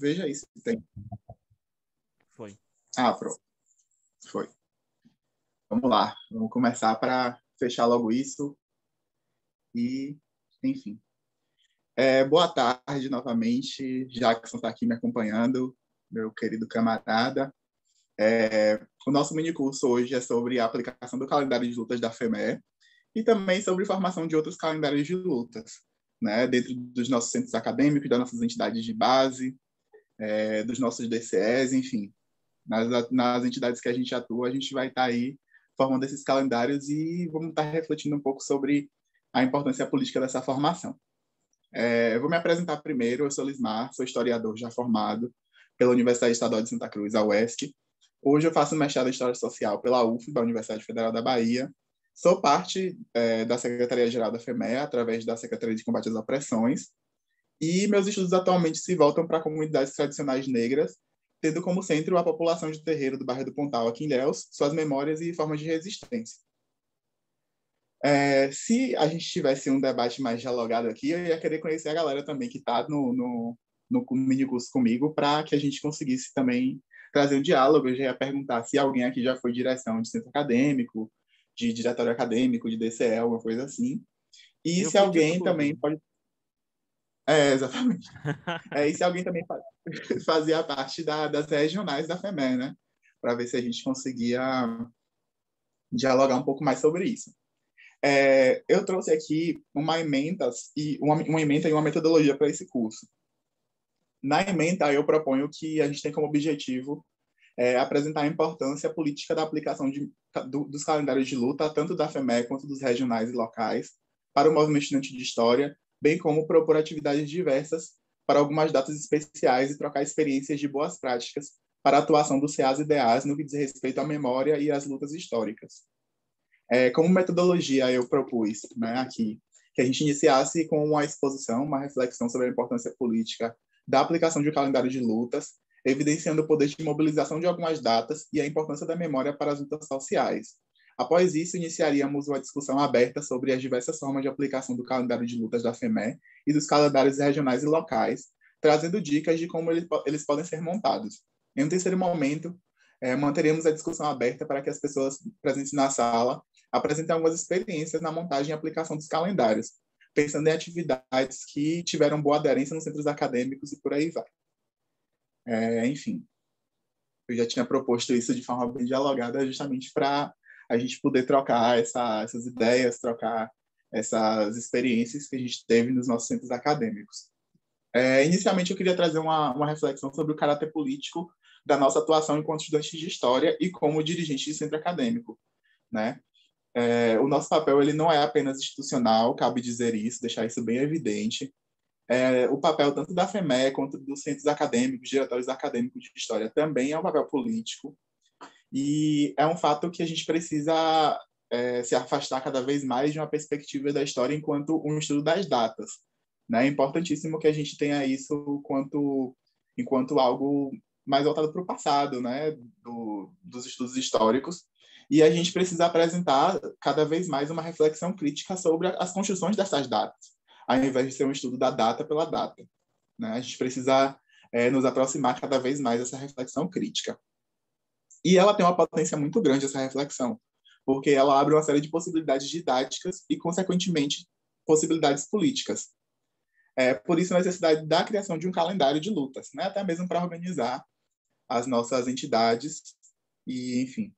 Veja aí se tem. Foi. Ah, pronto. Foi. Vamos lá. Vamos começar para fechar logo isso. E, enfim. É, boa tarde novamente. Jackson está aqui me acompanhando, meu querido camarada. É, o nosso mini curso hoje é sobre a aplicação do calendário de lutas da FEME e também sobre formação de outros calendários de lutas, né, dentro dos nossos centros acadêmicos, das nossas entidades de base, é, dos nossos DCEs, enfim. Nas, nas entidades que a gente atua, a gente vai estar tá aí formando esses calendários e vamos estar tá refletindo um pouco sobre a importância política dessa formação. É, eu vou me apresentar primeiro, eu sou Lismar, sou historiador já formado pela Universidade Estadual de Santa Cruz, a UESC. Hoje eu faço mestrado em História Social pela UF, da Universidade Federal da Bahia, Sou parte é, da Secretaria-Geral da FEMEA, através da Secretaria de Combate às Opressões, e meus estudos atualmente se voltam para comunidades tradicionais negras, tendo como centro a população de terreiro do bairro do Pontal, aqui em Léus, suas memórias e formas de resistência. É, se a gente tivesse um debate mais dialogado aqui, eu ia querer conhecer a galera também que está no, no, no mini curso comigo, para que a gente conseguisse também trazer um diálogo. Eu já ia perguntar se alguém aqui já foi direção de centro acadêmico, de diretório acadêmico, de DCE, alguma coisa assim. E eu se alguém também pode. É, exatamente. é, e se alguém também fazia parte da, das regionais da FEME, né? Para ver se a gente conseguia dialogar um pouco mais sobre isso. É, eu trouxe aqui uma emenda e uma, uma emenda e uma metodologia para esse curso. Na emenda, eu proponho que a gente tem como objetivo é, apresentar a importância política da aplicação de, do, dos calendários de luta, tanto da FEME quanto dos regionais e locais, para o movimento estudante de história, bem como propor atividades diversas para algumas datas especiais e trocar experiências de boas práticas para a atuação dos CAs e DAs no que diz respeito à memória e às lutas históricas. É, como metodologia, eu propus né, aqui que a gente iniciasse com uma exposição, uma reflexão sobre a importância política da aplicação de um calendário de lutas, evidenciando o poder de mobilização de algumas datas e a importância da memória para as lutas sociais. Após isso, iniciaríamos uma discussão aberta sobre as diversas formas de aplicação do calendário de lutas da FEME e dos calendários regionais e locais, trazendo dicas de como eles podem ser montados. Em um terceiro momento, é, manteremos a discussão aberta para que as pessoas presentes na sala apresentem algumas experiências na montagem e aplicação dos calendários, pensando em atividades que tiveram boa aderência nos centros acadêmicos e por aí vai. É, enfim, eu já tinha proposto isso de forma bem dialogada, justamente para a gente poder trocar essa, essas ideias, trocar essas experiências que a gente teve nos nossos centros acadêmicos. É, inicialmente, eu queria trazer uma, uma reflexão sobre o caráter político da nossa atuação enquanto estudantes de história e como dirigente de centro acadêmico, né? É, o nosso papel ele não é apenas institucional, cabe dizer isso, deixar isso bem evidente é, o papel tanto da FEME quanto dos centros acadêmicos, diretórios acadêmicos de história, também é um papel político. E é um fato que a gente precisa é, se afastar cada vez mais de uma perspectiva da história enquanto um estudo das datas. Né? É importantíssimo que a gente tenha isso quanto, enquanto algo mais voltado para o passado, né? Do, dos estudos históricos. E a gente precisa apresentar cada vez mais uma reflexão crítica sobre as construções dessas datas ao invés de ser um estudo da data pela data. Né? A gente precisa é, nos aproximar cada vez mais dessa reflexão crítica. E ela tem uma potência muito grande, essa reflexão, porque ela abre uma série de possibilidades didáticas e, consequentemente, possibilidades políticas. É, por isso, a necessidade da criação de um calendário de lutas, né? até mesmo para organizar as nossas entidades e, enfim,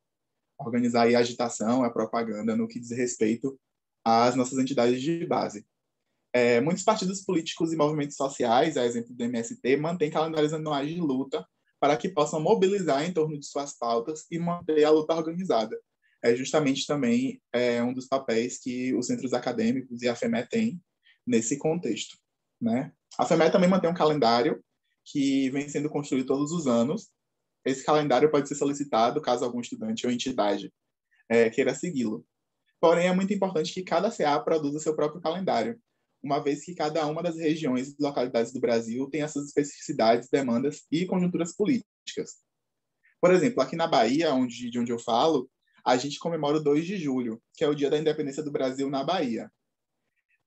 organizar a agitação, a propaganda no que diz respeito às nossas entidades de base. É, muitos partidos políticos e movimentos sociais, a exemplo do MST, mantêm calendários anuais de luta para que possam mobilizar em torno de suas pautas e manter a luta organizada. É justamente também é, um dos papéis que os centros acadêmicos e a FEME têm nesse contexto. Né? A FEME também mantém um calendário que vem sendo construído todos os anos. Esse calendário pode ser solicitado caso algum estudante ou entidade é, queira segui-lo. Porém, é muito importante que cada CA produza seu próprio calendário, uma vez que cada uma das regiões e localidades do Brasil tem as suas especificidades, demandas e conjunturas políticas. Por exemplo, aqui na Bahia, onde, de onde eu falo, a gente comemora o 2 de julho, que é o dia da independência do Brasil na Bahia.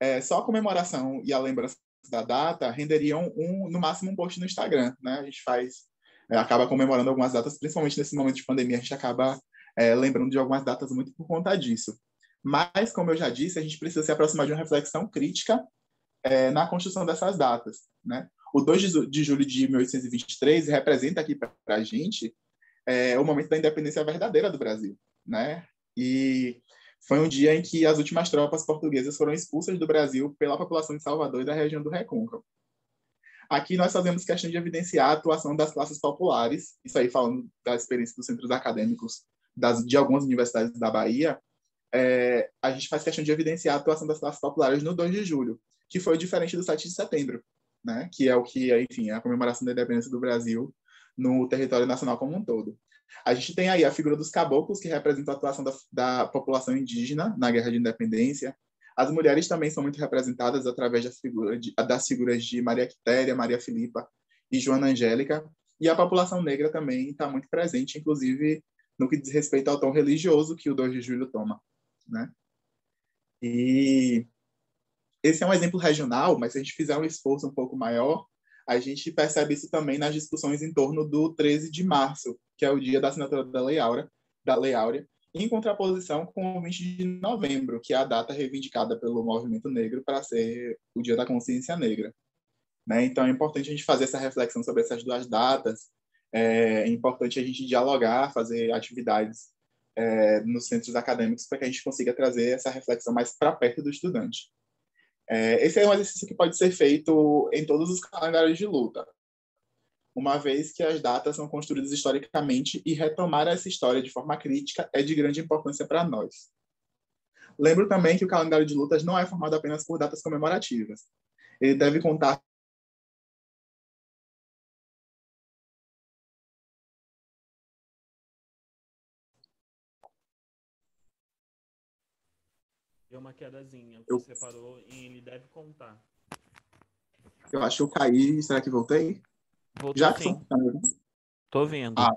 É, só a comemoração e a lembrança da data renderiam um, no máximo um post no Instagram, né? A gente faz, é, acaba comemorando algumas datas, principalmente nesse momento de pandemia, a gente acaba é, lembrando de algumas datas muito por conta disso. Mas, como eu já disse, a gente precisa se aproximar de uma reflexão crítica é, na construção dessas datas, né? O 2 de julho de 1823 representa aqui para a gente é, o momento da independência verdadeira do Brasil, né? E foi um dia em que as últimas tropas portuguesas foram expulsas do Brasil pela população de Salvador e da região do Recôncavo. Aqui nós fazemos questão de evidenciar a atuação das classes populares, isso aí falando da experiência dos centros acadêmicos das, de algumas universidades da Bahia, é, a gente faz questão de evidenciar a atuação das classes populares no 2 de julho, que foi diferente do 7 de setembro, né? que é o que, enfim, é a comemoração da independência do Brasil no território nacional como um todo. A gente tem aí a figura dos caboclos, que representam a atuação da, da população indígena na Guerra de Independência. As mulheres também são muito representadas através das, figura de, das figuras de Maria Quitéria, Maria Filipa e Joana Angélica. E a população negra também está muito presente, inclusive no que diz respeito ao tom religioso que o 2 de julho toma. Né? E esse é um exemplo regional, mas se a gente fizer um esforço um pouco maior, a gente percebe isso também nas discussões em torno do 13 de março, que é o dia da assinatura da Lei Áurea, da Lei Áurea em contraposição com o 20 de novembro, que é a data reivindicada pelo movimento negro para ser o Dia da Consciência Negra. Né? Então, é importante a gente fazer essa reflexão sobre essas duas datas, é importante a gente dialogar, fazer atividades é, nos centros acadêmicos para que a gente consiga trazer essa reflexão mais para perto do estudante. É, esse é um exercício que pode ser feito em todos os calendários de luta, uma vez que as datas são construídas historicamente e retomar essa história de forma crítica é de grande importância para nós. Lembro também que o calendário de lutas não é formado apenas por datas comemorativas. Ele deve contar Deu uma quedazinha. Eu... Você parou e ele deve contar. Eu acho que eu caí. Será que voltei? Voltou Jackson? sim. Tá? Tô vendo. Ah,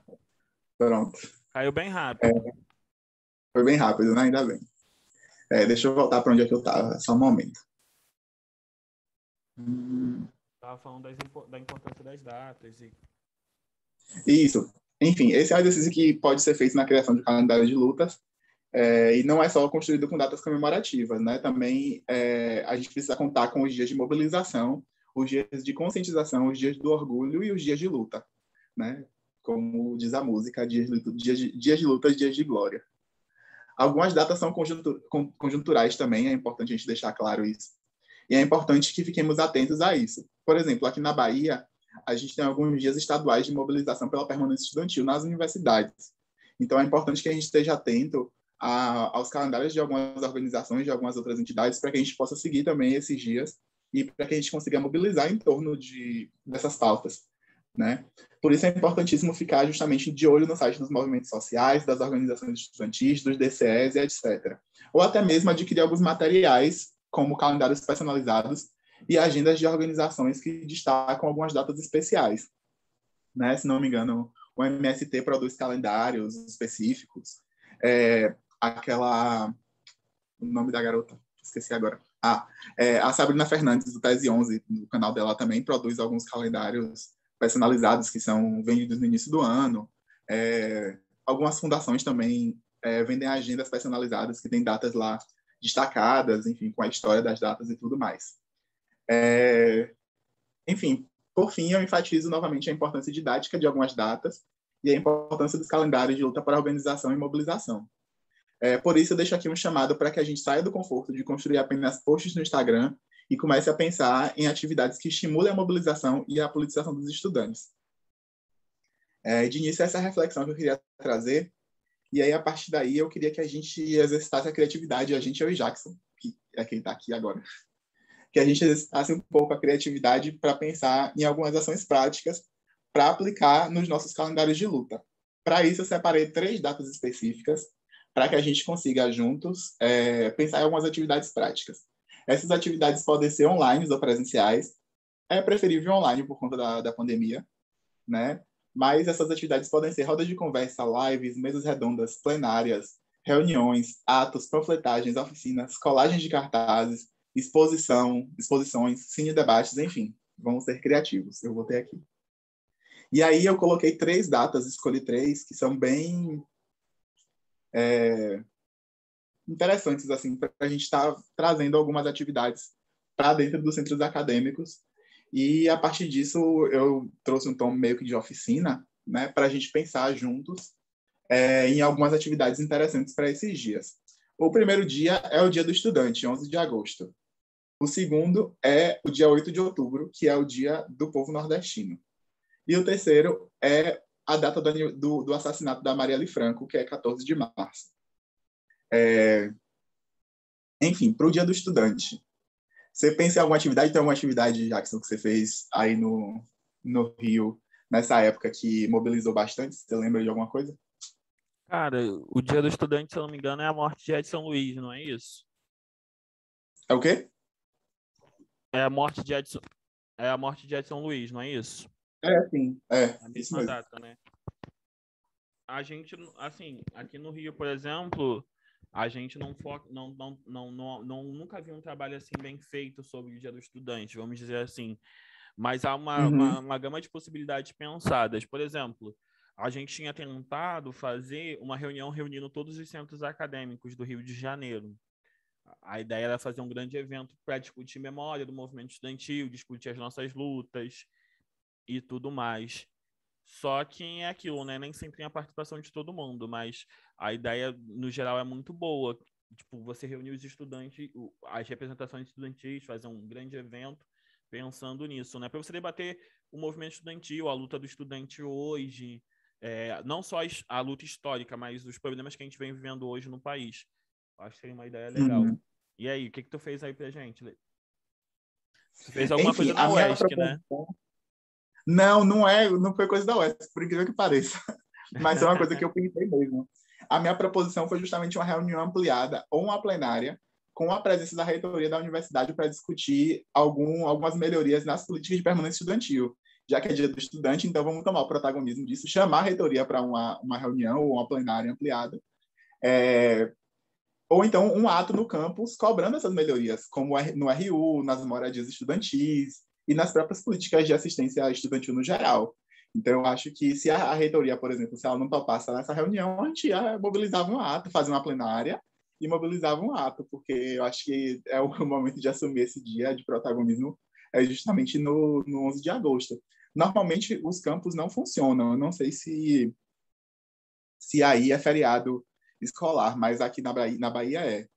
pronto. Caiu bem rápido. É, foi bem rápido, né? Ainda bem. É, deixa eu voltar para onde é que eu estava. Só um momento. Hum, Tava falando das da importância das datas. E... Isso. Enfim, esse é um exercício que pode ser feito na criação de calendário de lutas. É, e não é só construído com datas comemorativas, né? Também é, a gente precisa contar com os dias de mobilização, os dias de conscientização, os dias do orgulho e os dias de luta, né? Como diz a música, dias de, dias de, dias de luta, dias de glória. Algumas datas são conjuntu- con- conjunturais também, é importante a gente deixar claro isso. E é importante que fiquemos atentos a isso. Por exemplo, aqui na Bahia, a gente tem alguns dias estaduais de mobilização pela permanência estudantil nas universidades. Então, é importante que a gente esteja atento a, aos calendários de algumas organizações, de algumas outras entidades, para que a gente possa seguir também esses dias e para que a gente consiga mobilizar em torno de, dessas pautas. Né? Por isso é importantíssimo ficar justamente de olho no site dos movimentos sociais, das organizações estudantis, dos DCEs e etc. Ou até mesmo adquirir alguns materiais, como calendários personalizados e agendas de organizações que destacam algumas datas especiais. Né? Se não me engano, o MST produz calendários específicos. É, aquela... O nome da garota? Esqueci agora. Ah, é, a Sabrina Fernandes, do Tese 11, no canal dela também, produz alguns calendários personalizados que são vendidos no início do ano. É, algumas fundações também é, vendem agendas personalizadas que têm datas lá destacadas, enfim, com a história das datas e tudo mais. É, enfim, por fim, eu enfatizo novamente a importância didática de algumas datas e a importância dos calendários de luta para organização e mobilização. É, por isso, eu deixo aqui um chamado para que a gente saia do conforto de construir apenas posts no Instagram e comece a pensar em atividades que estimulem a mobilização e a politização dos estudantes. É, de início, essa é a reflexão que eu queria trazer. E aí, a partir daí, eu queria que a gente exercitasse a criatividade, a gente, eu e Jackson, que é quem está aqui agora, que a gente exercitasse um pouco a criatividade para pensar em algumas ações práticas para aplicar nos nossos calendários de luta. Para isso, eu separei três datas específicas para que a gente consiga juntos é, pensar em algumas atividades práticas. Essas atividades podem ser online ou presenciais. É preferível online por conta da, da pandemia, né? Mas essas atividades podem ser rodas de conversa, lives, mesas redondas, plenárias, reuniões, atos, panfletagens, oficinas, colagens de cartazes, exposição, exposições, cine debates, enfim, vamos ser criativos. Eu vou ter aqui. E aí eu coloquei três datas, escolhi três que são bem é, interessantes assim para a gente estar tá trazendo algumas atividades para dentro dos centros acadêmicos. E a partir disso eu trouxe um tom meio que de oficina, né, para a gente pensar juntos é, em algumas atividades interessantes para esses dias. O primeiro dia é o Dia do Estudante, 11 de agosto. O segundo é o dia 8 de outubro, que é o Dia do Povo Nordestino. E o terceiro é a data do, do, do assassinato da Marielle Franco, que é 14 de março. É... Enfim, para o Dia do Estudante. Você pensa em alguma atividade? Tem alguma atividade, Jackson, que você fez aí no, no Rio, nessa época, que mobilizou bastante? Você lembra de alguma coisa? Cara, o Dia do Estudante, se eu não me engano, é a morte de Edson Luiz, não é isso? É o quê? É a morte de Edson, é a morte de Edson Luiz, não é isso? É, sim. É, a mesma data, né? A gente, assim, aqui no Rio, por exemplo, a gente não foca, não, não, não, não, não, nunca viu um trabalho assim bem feito sobre o Dia do Estudante, vamos dizer assim. Mas há uma, uhum. uma, uma gama de possibilidades pensadas. Por exemplo, a gente tinha tentado fazer uma reunião reunindo todos os centros acadêmicos do Rio de Janeiro. A ideia era fazer um grande evento para discutir memória do movimento estudantil, discutir as nossas lutas e tudo mais. Só que é aquilo, né? Nem sempre tem a participação de todo mundo, mas a ideia, no geral, é muito boa. Tipo, você reunir os estudantes, as representações estudantis, fazer um grande evento pensando nisso, né? Para você debater o movimento estudantil, a luta do estudante hoje, é, não só a luta histórica, mas os problemas que a gente vem vivendo hoje no país. Acho que seria uma ideia legal. Uhum. E aí, o que, que tu fez aí pra gente? Tu fez alguma Enfim, coisa na UESC, né? Não, não é, não foi coisa da UESC, por incrível que pareça. Mas é uma coisa que eu pensei mesmo. A minha proposição foi justamente uma reunião ampliada ou uma plenária com a presença da reitoria da universidade para discutir algum, algumas melhorias nas políticas de permanência estudantil já que é dia do estudante, então vamos tomar o protagonismo disso, chamar a reitoria para uma, uma reunião ou uma plenária ampliada, é, ou então um ato no campus cobrando essas melhorias, como no RU, nas moradias estudantis e nas próprias políticas de assistência estudantil no geral. Então, eu acho que se a, a reitoria, por exemplo, se ela não topasse nessa reunião, a gente ia mobilizava um ato, fazia uma plenária e mobilizava um ato, porque eu acho que é o momento de assumir esse dia de protagonismo é justamente no, no 11 de agosto. Normalmente os campos não funcionam. Eu não sei se se aí é feriado escolar, mas aqui na Bahia, na Bahia é.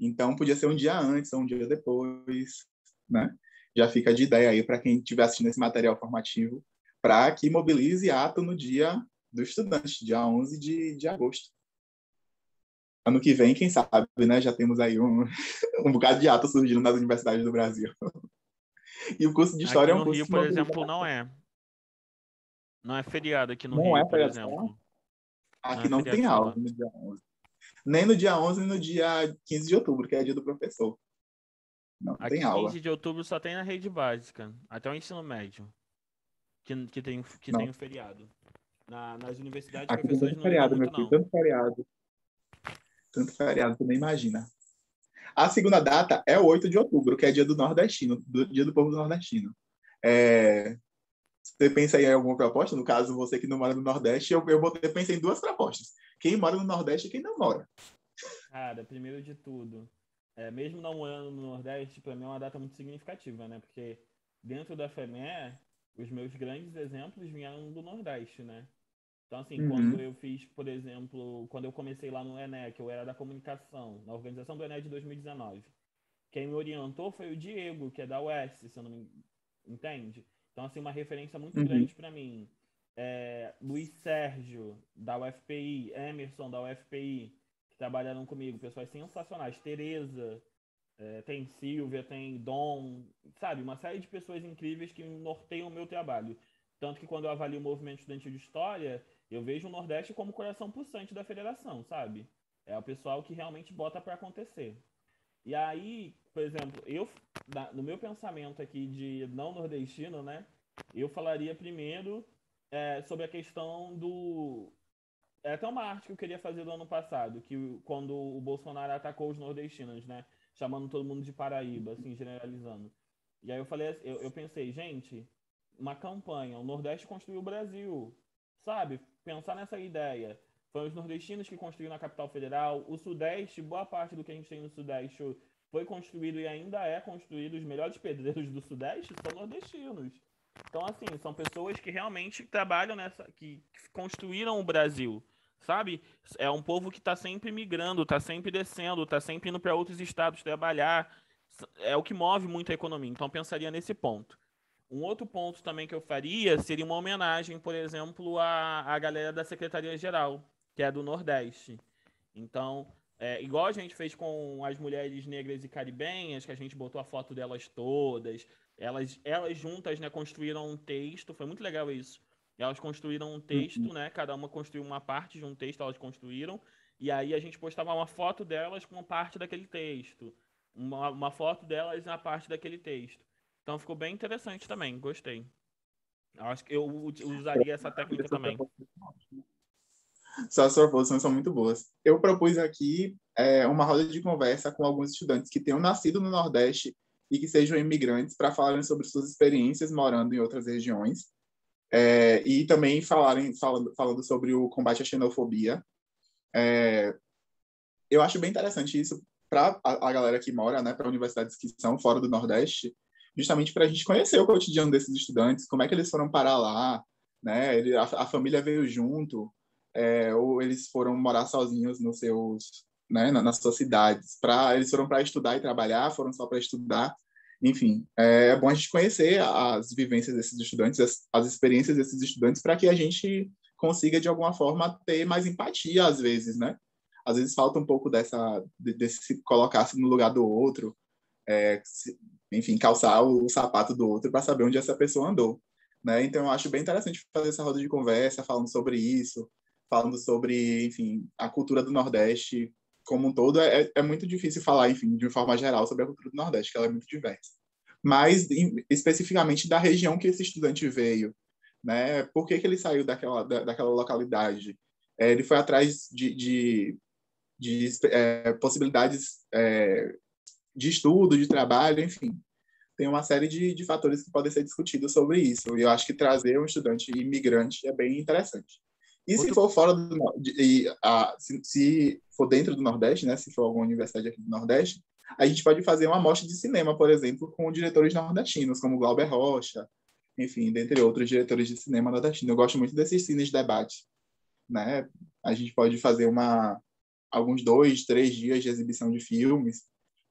Então podia ser um dia antes ou um dia depois, né? Já fica de ideia aí para quem estiver assistindo esse material formativo, para que mobilize ato no dia do estudante, dia 11 de, de agosto. Ano que vem, quem sabe, né? Já temos aí um, um bocado de ato surgindo nas universidades do Brasil. E o curso de história aqui é um curso. Rio, por exemplo, não é. Não é feriado aqui no não Rio, é por exemplo. Aqui não, é não tem aula no dia 11. Nem no dia 11, nem no dia 15 de outubro, que é dia do professor. Não aqui tem aula. 15 de outubro só tem na rede básica, até o ensino médio, que, que tem, que tem um feriado. Na, nas universidades, aqui professores tem feriado, meu filho, tanto feriado. Tanto feriado, tu nem imagina. A segunda data é o 8 de outubro, que é dia do nordestino, do dia do povo do nordestino. É... Você pensa em alguma proposta? No caso, você que não mora no Nordeste, eu, eu, eu pensei em duas propostas. Quem mora no Nordeste e quem não mora. Cara, primeiro de tudo, é, mesmo não morando no Nordeste, para mim é uma data muito significativa, né? Porque dentro da FEME, os meus grandes exemplos vieram do Nordeste, né? Então, assim, uhum. quando eu fiz, por exemplo, quando eu comecei lá no ENEC, eu era da comunicação, na organização do ENEC de 2019. Quem me orientou foi o Diego, que é da UES, se eu não me entende. Então, assim, uma referência muito uhum. grande para mim. É, Luiz Sérgio, da UFPI, Emerson, da UFPI, trabalharam comigo, pessoas sensacionais. Tereza, é, tem Silvia, tem Dom, sabe? Uma série de pessoas incríveis que norteiam o meu trabalho. Tanto que quando eu avalio o movimento estudantil de história, eu vejo o Nordeste como coração pulsante da federação, sabe? É o pessoal que realmente bota para acontecer. E aí, por exemplo, eu no meu pensamento aqui de não nordestino, né? Eu falaria primeiro é, sobre a questão do é até uma arte que eu queria fazer do ano passado, que quando o Bolsonaro atacou os nordestinos, né? chamando todo mundo de Paraíba, assim, generalizando. E aí eu falei, eu, eu pensei, gente, uma campanha, o Nordeste construiu o Brasil, sabe? Pensar nessa ideia. Foram os nordestinos que construíram a capital federal. O Sudeste, boa parte do que a gente tem no Sudeste foi construído e ainda é construído. Os melhores pedreiros do Sudeste são nordestinos. Então, assim, são pessoas que realmente trabalham nessa. que, que construíram o Brasil. Sabe? É um povo que está sempre migrando, está sempre descendo, está sempre indo para outros estados trabalhar. É o que move muito a economia. Então, pensaria nesse ponto. Um outro ponto também que eu faria seria uma homenagem, por exemplo, à, à galera da Secretaria-Geral, que é do Nordeste. Então, é, igual a gente fez com as mulheres negras e caribenhas, que a gente botou a foto delas todas, elas, elas juntas né, construíram um texto, foi muito legal isso. Elas construíram um texto, né? Cada uma construiu uma parte de um texto, elas construíram. E aí a gente postava uma foto delas com parte daquele texto. Uma, uma foto delas na parte daquele texto. Então ficou bem interessante também, gostei. Acho que eu usaria essa técnica também. Suas proposições são muito boas. Eu propus aqui é, uma roda de conversa com alguns estudantes que tenham nascido no Nordeste e que sejam imigrantes para falarem sobre suas experiências morando em outras regiões é, e também falarem falando, falando sobre o combate à xenofobia. É, eu acho bem interessante isso para a, a, galera que mora, né, para universidades que são fora do Nordeste, justamente para a gente conhecer o cotidiano desses estudantes, como é que eles foram parar lá, né? Ele, a, a família veio junto, é, ou eles foram morar sozinhos nos seus, né, nas suas cidades. Para eles foram para estudar e trabalhar, foram só para estudar. Enfim, é, é, bom a gente conhecer as vivências desses estudantes, as, as experiências desses estudantes, para que a gente consiga, de alguma forma, ter mais empatia, às vezes, né? Às vezes falta um pouco dessa, desse se colocar-se no lugar do outro, é, se, enfim, calçar o, o sapato do outro para saber onde essa pessoa andou. Né? Então, eu acho bem interessante fazer essa roda de conversa, falando sobre isso, falando sobre, enfim, a cultura do Nordeste, como um todo, é, é muito difícil falar, enfim, de forma geral sobre a cultura do Nordeste, que ela é muito diversa. Mas, em, especificamente da região que esse estudante veio, né? Por que, que ele saiu daquela, da, daquela localidade? É, ele foi atrás de, de, de é, possibilidades é, de estudo, de trabalho, enfim. Tem uma série de, de fatores que podem ser discutidos sobre isso. E eu acho que trazer um estudante imigrante é bem interessante. E Outro... se for fora do e, a, se, se, for dentro do Nordeste, né, se for alguma universidade aqui do Nordeste, a gente pode fazer uma amostra de cinema, por exemplo, com diretores nordestinos, como Glauber Rocha, enfim, dentre outros diretores de cinema nordestino. Eu gosto muito desses cines de debate, né? A gente pode fazer uma alguns dois, três dias de exibição de filmes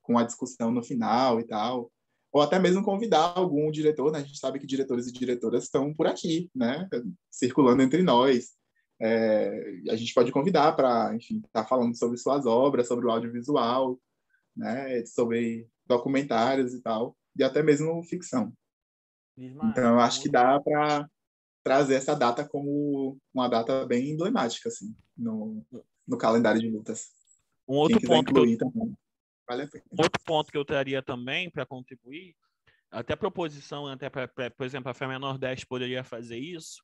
com a discussão no final e tal, ou até mesmo convidar algum diretor, né? A gente sabe que diretores e diretoras estão por aqui, né? Circulando entre nós. É, a gente pode convidar para, enfim, estar tá falando sobre suas obras, sobre o audiovisual, né, sobre documentários e tal, e até mesmo ficção. Então, eu acho que dá para trazer essa data como uma data bem emblemática, assim, no, no calendário de lutas. Um outro ponto que eu, também, vale outro ponto que eu traria também para contribuir, até proposição, até pra, pra, por exemplo, a FEMA Nordeste poderia fazer isso,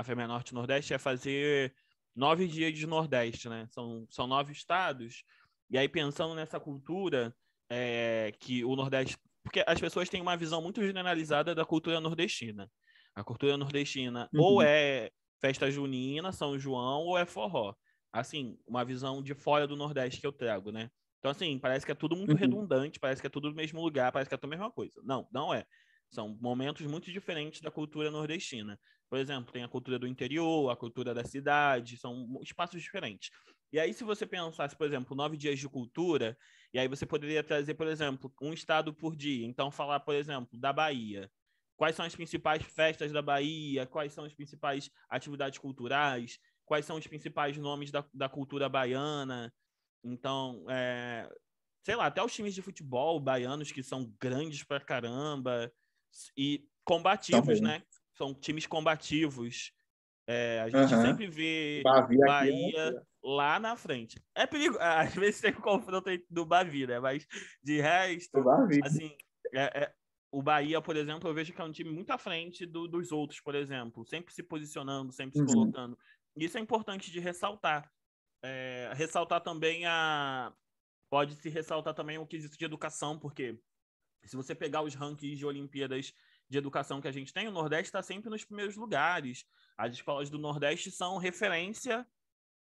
a FEMEA Norte e Nordeste é fazer nove dias de Nordeste, né? São, são nove estados. E aí, pensando nessa cultura é, que o Nordeste. Porque as pessoas têm uma visão muito generalizada da cultura nordestina. A cultura nordestina uhum. ou é festa junina, São João, ou é forró. Assim, uma visão de fora do Nordeste que eu trago, né? Então, assim, parece que é tudo muito uhum. redundante, parece que é tudo no mesmo lugar, parece que é tudo a mesma coisa. Não, não é. São momentos muito diferentes da cultura nordestina. Por exemplo, tem a cultura do interior, a cultura da cidade, são espaços diferentes. E aí, se você pensasse, por exemplo, nove dias de cultura, e aí você poderia trazer, por exemplo, um estado por dia. Então, falar, por exemplo, da Bahia. Quais são as principais festas da Bahia? Quais são as principais atividades culturais? Quais são os principais nomes da, da cultura baiana? Então, é, sei lá, até os times de futebol baianos que são grandes pra caramba e combativos, né? São times combativos. É, a gente uhum. sempre vê Bahia, Bahia lá na frente. É perigo, às vezes tem um confronto do Bahia, né? Mas de resto, assim, é, é, o Bahia, por exemplo, eu vejo que é um time muito à frente do, dos outros, por exemplo, sempre se posicionando, sempre uhum. se colocando. Isso é importante de ressaltar. É, ressaltar também a, pode se ressaltar também o quesito de educação, porque se você pegar os rankings de Olimpíadas de educação que a gente tem, o Nordeste está sempre nos primeiros lugares. As escolas do Nordeste são referência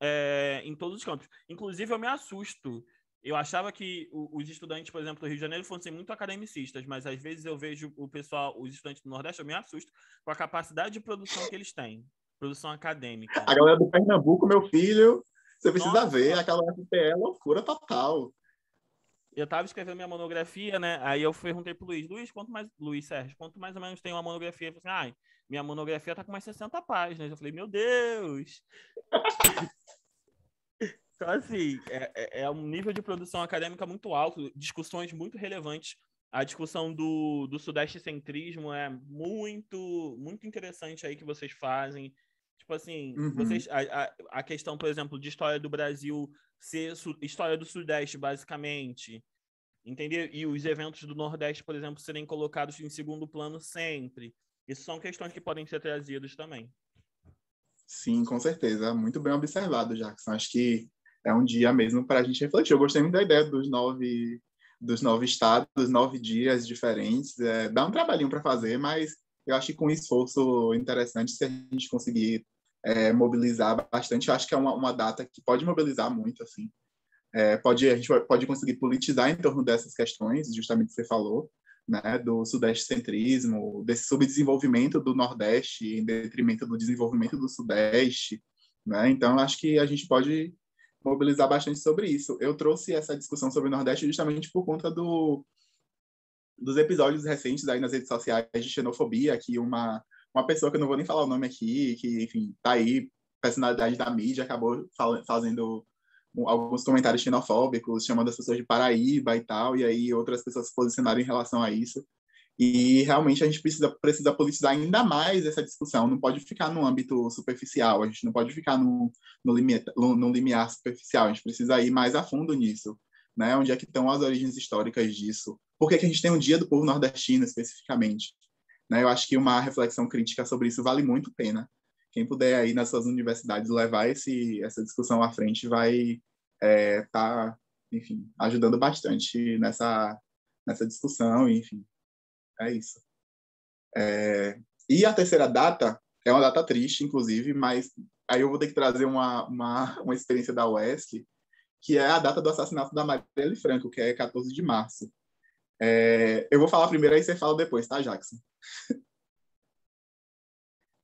é, em todos os campos. Inclusive, eu me assusto. Eu achava que os estudantes, por exemplo, do Rio de Janeiro fossem muito academicistas, mas às vezes eu vejo o pessoal, os estudantes do Nordeste, eu me assusto com a capacidade de produção que eles têm. Produção acadêmica. A galera do Pernambuco, meu filho, você precisa Nossa, ver, aquela FPE é loucura total eu estava escrevendo minha monografia, né? Aí eu perguntei pro Luiz, Luiz, quanto mais, Luiz Sérgio, quanto mais ou menos tem uma monografia? Ele falou assim, ah, minha monografia tá com mais 60 páginas. Eu falei, meu Deus! então, assim, é, é, é, um nível de produção acadêmica muito alto, discussões muito relevantes. A discussão do, do sudeste centrismo é muito, muito interessante aí que vocês fazem. Tipo assim, uhum. vocês, a, a, a, questão, por exemplo, de história do Brasil ser história do Sudeste, basicamente. Entendeu? E os eventos do Nordeste, por exemplo, serem colocados em segundo plano sempre. Isso são questões que podem ser trazidas também. Sim, com certeza. Muito bem observado, Jackson. Acho que é um dia mesmo para a gente refletir. Eu gostei muito da ideia dos nove, dos nove estados, dos nove dias diferentes. É, dá um trabalhinho para fazer, mas eu acho que com um esforço interessante, se a gente conseguir é, mobilizar bastante. Eu acho que é uma, uma data que pode mobilizar muito, assim. É, pode, a gente pode conseguir politizar em torno dessas questões, justamente que você falou, né, do sudeste centrismo, desse subdesenvolvimento do Nordeste em detrimento do desenvolvimento do Sudeste, né? Então acho que a gente pode mobilizar bastante sobre isso. Eu trouxe essa discussão sobre o Nordeste justamente por conta do dos episódios recentes aí nas redes sociais de xenofobia, que uma uma pessoa que eu não vou nem falar o nome aqui, que, enfim, tá aí, personalidade da mídia, acabou fazendo alguns comentários xenofóbicos, chamando as pessoas de Paraíba e tal, e aí outras pessoas se posicionaram em relação a isso. E realmente a gente precisa, precisa politizar ainda mais essa discussão, não pode ficar no âmbito superficial, a gente não pode ficar no, no, limita, no, no limiar superficial, a gente precisa ir mais a fundo nisso. Né? Onde é que estão as origens históricas disso? Por que, que a gente tem um dia do povo nordestino, especificamente? Né? Eu acho que uma reflexão crítica sobre isso vale muito pena. Quem puder aí nas suas universidades levar esse, essa discussão à frente vai estar, é, tá, enfim, ajudando bastante nessa, nessa discussão, enfim, é isso. É, e a terceira data é uma data triste, inclusive, mas aí eu vou ter que trazer uma, uma, uma experiência da UESC, que é a data do assassinato da Marielle Franco, que é 14 de março. É, eu vou falar primeiro, aí você fala depois, tá, Jackson?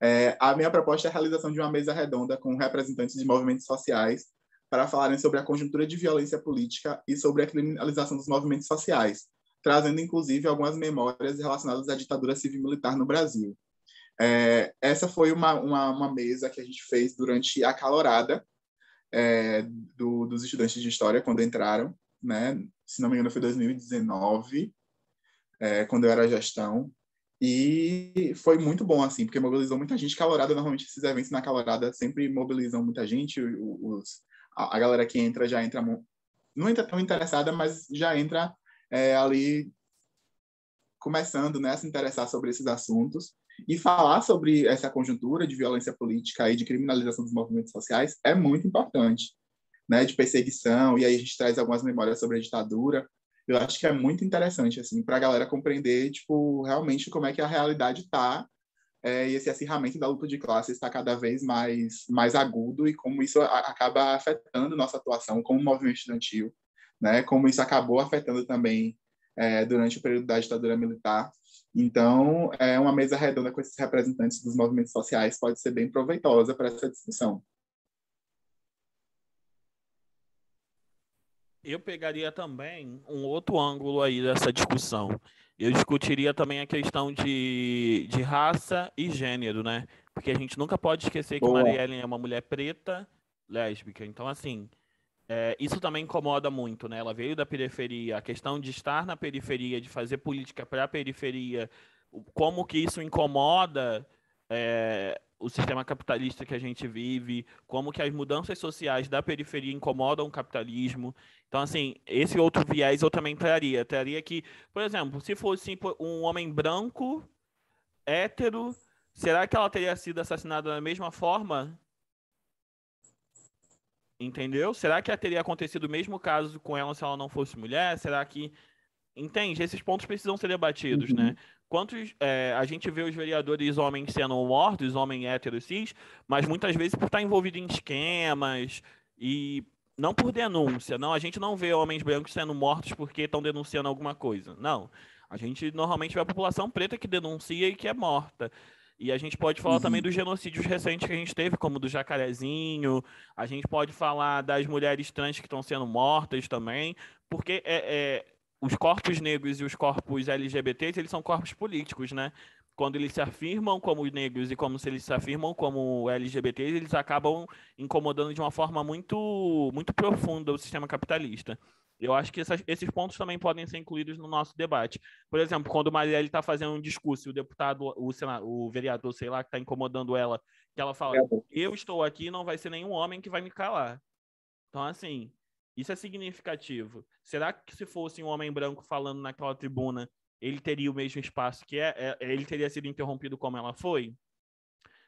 É, a minha proposta é a realização de uma mesa redonda com representantes de movimentos sociais para falarem sobre a conjuntura de violência política e sobre a criminalização dos movimentos sociais, trazendo inclusive algumas memórias relacionadas à ditadura civil-militar no Brasil. É, essa foi uma, uma, uma, mesa que a gente fez durante a calorada é, do, dos estudantes de História, quando entraram, né? Se não me engano foi 2019, é, quando eu era gestão, e foi muito bom, assim, porque mobilizou muita gente. Calorada, normalmente esses eventos na Calorada sempre mobilizam muita gente. Os, a, a galera que entra já entra, não entra tão interessada, mas já entra é, ali começando né, a se interessar sobre esses assuntos. E falar sobre essa conjuntura de violência política e de criminalização dos movimentos sociais é muito importante, né, de perseguição. E aí a gente traz algumas memórias sobre a ditadura, eu acho que é muito interessante, assim, para a galera compreender, tipo, realmente como é que a realidade está é, e esse acirramento da luta de classes está cada vez mais, mais agudo e como isso a, acaba afetando nossa atuação como movimento estudantil, né? Como isso acabou afetando também é, durante o período da ditadura militar. Então, é uma mesa redonda com esses representantes dos movimentos sociais pode ser bem proveitosa para essa discussão. Eu pegaria também um outro ângulo aí dessa discussão. Eu discutiria também a questão de, de raça e gênero, né? Porque a gente nunca pode esquecer que Boa. Marielle é uma mulher preta, lésbica. Então, assim, é, isso também incomoda muito, né? Ela veio da periferia, a questão de estar na periferia, de fazer política para a periferia, como que isso incomoda é, o sistema capitalista que a gente vive, como que as mudanças sociais da periferia incomodam o capitalismo. Então, assim, esse outro viés eu também traria. Traria que, por exemplo, se fosse um homem branco, hétero, será que ela teria sido assassinada da mesma forma? Entendeu? Será que teria acontecido o mesmo caso com ela se ela não fosse mulher? Será que. Entende? Esses pontos precisam ser debatidos, né? uhum. né? Quantos. É, a gente vê os vereadores homens sendo mortos, homem hétero cis, mas muitas vezes por estar envolvido em esquemas e não por denúncia. Não, a gente não vê homens brancos sendo mortos porque estão denunciando alguma coisa. Não. A gente normalmente vê a população preta que denuncia e que é morta. E a gente pode falar uhum. também dos genocídios recentes que a gente teve, como do Jacarezinho. A gente pode falar das mulheres trans que estão sendo mortas também, porque é, é, os corpos negros e os corpos LGBTs, eles são corpos políticos, né? Quando eles se afirmam como negros e como se eles se afirmam como LGBTs, eles acabam incomodando de uma forma muito, muito profunda o sistema capitalista. Eu acho que essas, esses pontos também podem ser incluídos no nosso debate. Por exemplo, quando o Marielle está fazendo um discurso e o deputado, o, senado, o vereador, sei lá, que está incomodando ela, que ela fala: Eu estou aqui, não vai ser nenhum homem que vai me calar. Então, assim, isso é significativo. Será que se fosse um homem branco falando naquela tribuna, ele teria o mesmo espaço que é? é ele teria sido interrompido como ela foi?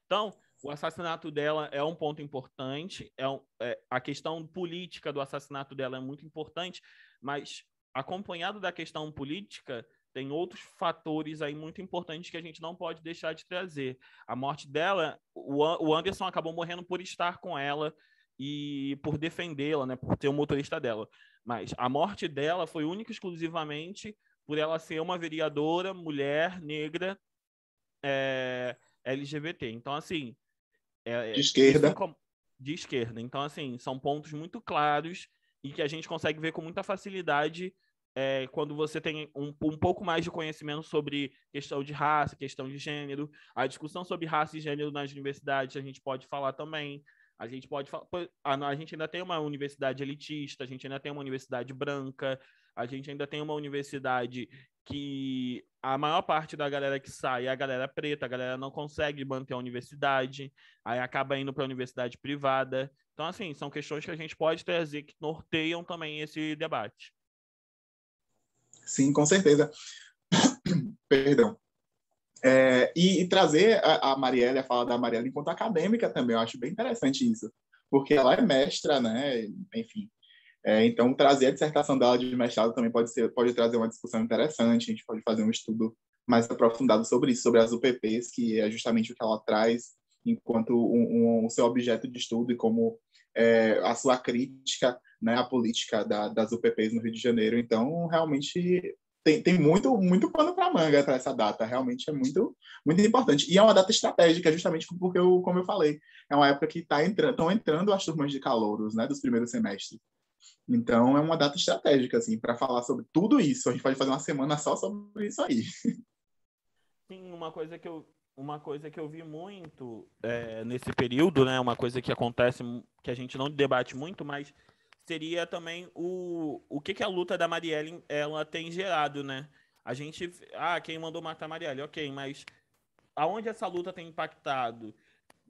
Então, o assassinato dela é um ponto importante, é, um, é, a questão política do assassinato dela é muito importante, mas acompanhado da questão política, tem outros fatores aí muito importantes que a gente não pode deixar de trazer. A morte dela, o Anderson acabou morrendo por estar com ela e por defendê-la, né, por ter o um motorista dela. Mas a morte dela foi única e exclusivamente por ela ser uma vereadora, mulher, negra, é, LGBT. Então, assim, é, é, de esquerda. De esquerda. Então, assim, são pontos muito claros e que a gente consegue ver com muita facilidade é, quando você tem um, um pouco mais de conhecimento sobre questão de raça, questão de gênero. A discussão sobre raça e gênero nas universidades a gente pode falar também. A gente pode falar. A, gente ainda tem uma universidade elitista, a gente ainda tem uma universidade branca, a gente ainda tem uma universidade que a maior parte da galera que sai é a galera preta, a galera não consegue manter a universidade, aí acaba indo para a universidade privada. Então, assim, são questões que a gente pode trazer que norteiam também esse debate. Sim, com certeza. Perdão. É, e, e, trazer a, a Marielle, a fala da Marielle enquanto acadêmica também, eu acho bem interessante isso, porque ela é mestra, né? Enfim, é, então, trazer a dissertação dela de mestrado também pode, ser, pode trazer uma discussão interessante, a gente pode fazer um estudo mais aprofundado sobre isso, sobre as UPPs, que é justamente o que ela traz enquanto um, um, o seu objeto de estudo e como é, a sua crítica né, à política da, das UPPs no Rio de Janeiro. Então, realmente, tem, tem muito, muito pano para manga para essa data. Realmente é muito, muito importante. E é uma data estratégica, justamente porque, eu, como eu falei, é uma época que tá entrando, estão entrando as turmas de calouros né, dos primeiros semestres. Então é uma data estratégica assim para falar sobre tudo isso. A gente pode fazer uma semana só sobre isso aí. Sim, uma coisa que eu uma coisa que eu vi muito é, nesse período, né? Uma coisa que acontece que a gente não debate muito, mas seria também o, o que, que a luta da Marielle ela tem gerado, né? A gente, ah, quem mandou matar a Marielle, ok, mas aonde essa luta tem impactado?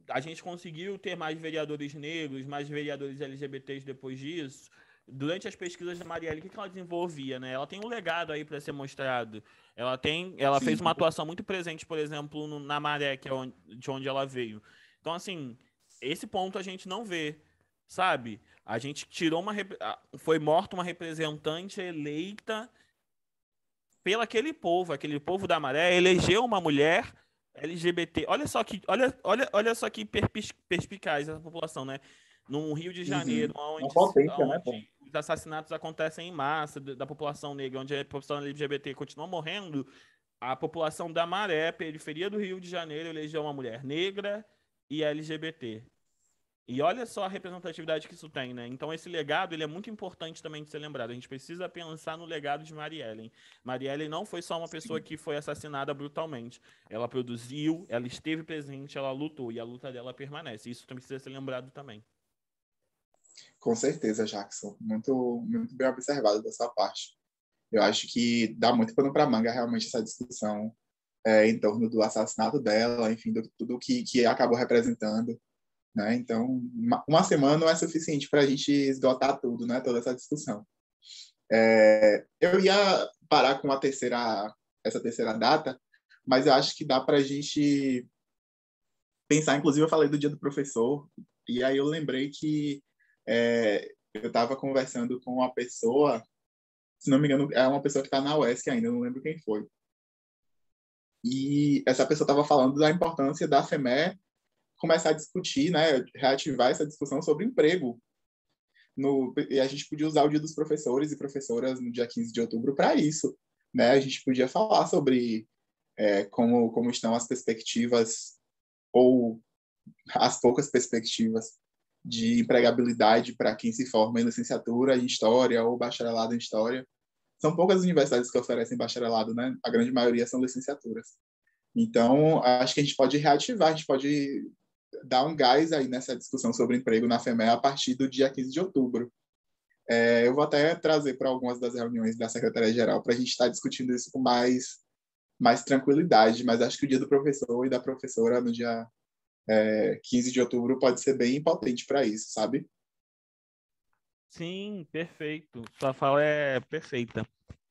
A gente conseguiu ter mais vereadores negros, mais vereadores LGBTs depois disso durante as pesquisas da Marielle, o que, que ela desenvolvia, né? Ela tem um legado aí para ser mostrado. Ela tem, ela Sim. fez uma atuação muito presente, por exemplo, no, na Maré, que é onde, de onde ela veio. Então, assim, esse ponto a gente não vê, sabe? A gente tirou uma, foi morta uma representante eleita pelo aquele povo, aquele povo da Maré, elegeu uma mulher LGBT. Olha só que, olha, olha, olha só que perspicaz essa população, né? No Rio de uhum. Janeiro, uhum. onde, potência, né, onde né, os assassinatos acontecem em massa da população negra, onde a população LGBT continua morrendo, a população da Maré, periferia do Rio de Janeiro, elegeu uma mulher negra e LGBT. E olha só a representatividade que isso tem, né? Então esse legado ele é muito importante também de ser lembrado. A gente precisa pensar no legado de Marielle. Marielle não foi só uma pessoa que foi assassinada brutalmente. Ela produziu, ela esteve presente, ela lutou e a luta dela permanece. Isso precisa ser lembrado também. Com certeza, Jackson. Muito, muito bem observado dessa parte. Eu acho que dá muito pano para manga realmente essa discussão é, em torno do assassinato dela, enfim, do, tudo que, que acabou representando. Né? Então, uma, semana não é suficiente para a gente esgotar tudo, né? toda essa discussão. É, eu ia parar com a terceira, essa terceira data, mas eu acho que dá para a gente pensar. Inclusive, eu falei do Dia do Professor, e aí eu lembrei que é, eu estava conversando com uma pessoa, se não me engano, é uma pessoa que está na UESC ainda, não lembro quem foi. E essa pessoa estava falando da importância da FEME começar a discutir, né, reativar essa discussão sobre emprego. No, e a gente podia usar o dia dos professores e professoras no dia 15 de outubro para isso. Né? A gente podia falar sobre é, como, como estão as perspectivas ou as poucas perspectivas de empregabilidade para quem se forma em licenciatura em História ou bacharelado em História. São poucas universidades que oferecem bacharelado, né? A grande maioria são licenciaturas. Então, acho que a gente pode reativar, a gente pode dar um gás aí nessa discussão sobre emprego na FEME a partir do dia 15 de outubro. É, eu vou até trazer para algumas das reuniões da Secretaria-Geral para a gente estar tá discutindo isso com mais, mais tranquilidade, mas acho que o dia do professor e da professora no dia é, 15 de outubro pode ser bem potente para isso, sabe? Sim, perfeito. Sua fala é perfeita.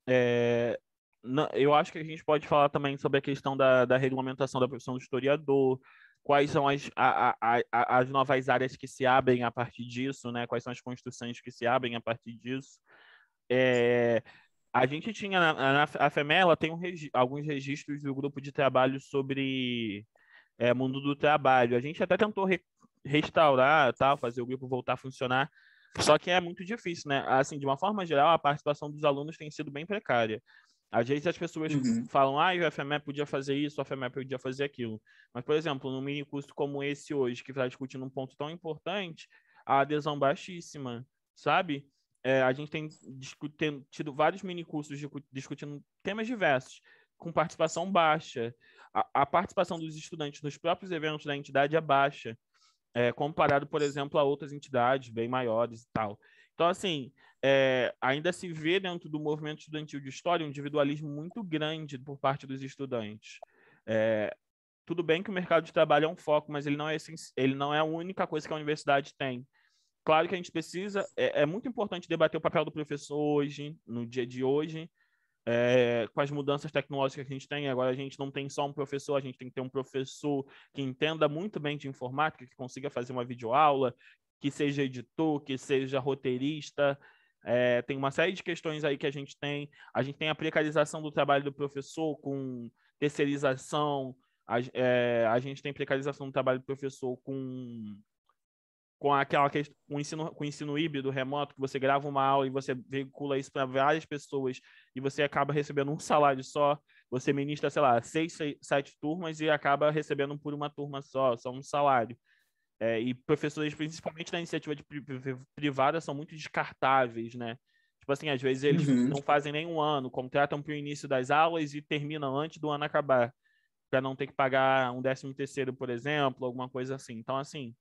É, não, eu acho que a gente pode falar também sobre a questão da, da regulamentação da profissão do historiador, quais são as, a, a, a, as novas áreas que se abrem a partir disso, né? quais são as construções que se abrem a partir disso. É, a gente tinha, na, a FEMELA tem um alguns registros do grupo de trabalho sobre é, mundo do trabalho. A gente até tentou re restaurar, tal, fazer o grupo voltar a funcionar, só que é muito difícil, né? Assim, de uma forma geral, a participação dos alunos tem sido bem precária. Às vezes as pessoas uhum. falam, ah, o FME podia fazer isso, o FME podia fazer aquilo. Mas, por exemplo, num mini curso como esse hoje, que está discutindo um ponto tão importante, a adesão baixíssima, sabe? É, a gente tem discutindo, tido vários mini cursos discutindo temas diversos, com participação baixa. A, a, participação dos estudantes nos próprios eventos da entidade é baixa, é, comparado, por exemplo, a outras entidades bem maiores e tal. Então, assim, é, ainda se vê dentro do movimento estudantil de história um individualismo muito grande por parte dos estudantes. É, tudo bem que o mercado de trabalho é um foco, mas ele não é, ele não é a única coisa que a universidade tem. Claro que a gente precisa, é, é muito importante debater o papel do professor hoje, no dia de hoje, é, com as mudanças tecnológicas que a gente tem. Agora a gente não tem só um professor, a gente tem que ter um professor que entenda muito bem de informática, que consiga fazer uma videoaula, que seja editor, que seja roteirista, é, tem uma série de questões aí que a gente tem. A gente tem a precarização do trabalho do professor com terceirização, a, é, a gente tem precarização do trabalho do professor com com aquela questão, com ensino, com ensino híbrido remoto, que você grava uma aula e você veicula isso para várias pessoas e você acaba recebendo um salário só. Você ministra, sei lá, seis, seis, sete turmas e acaba recebendo por uma turma só, só um salário. É, e professores, principalmente na iniciativa de privada, são muito descartáveis, né? Tipo assim, às vezes eles uhum. não fazem nem um ano, contratam para o início das aulas e terminam antes do ano acabar, para não ter que pagar um décimo terceiro, por exemplo, alguma coisa assim. Então, assim,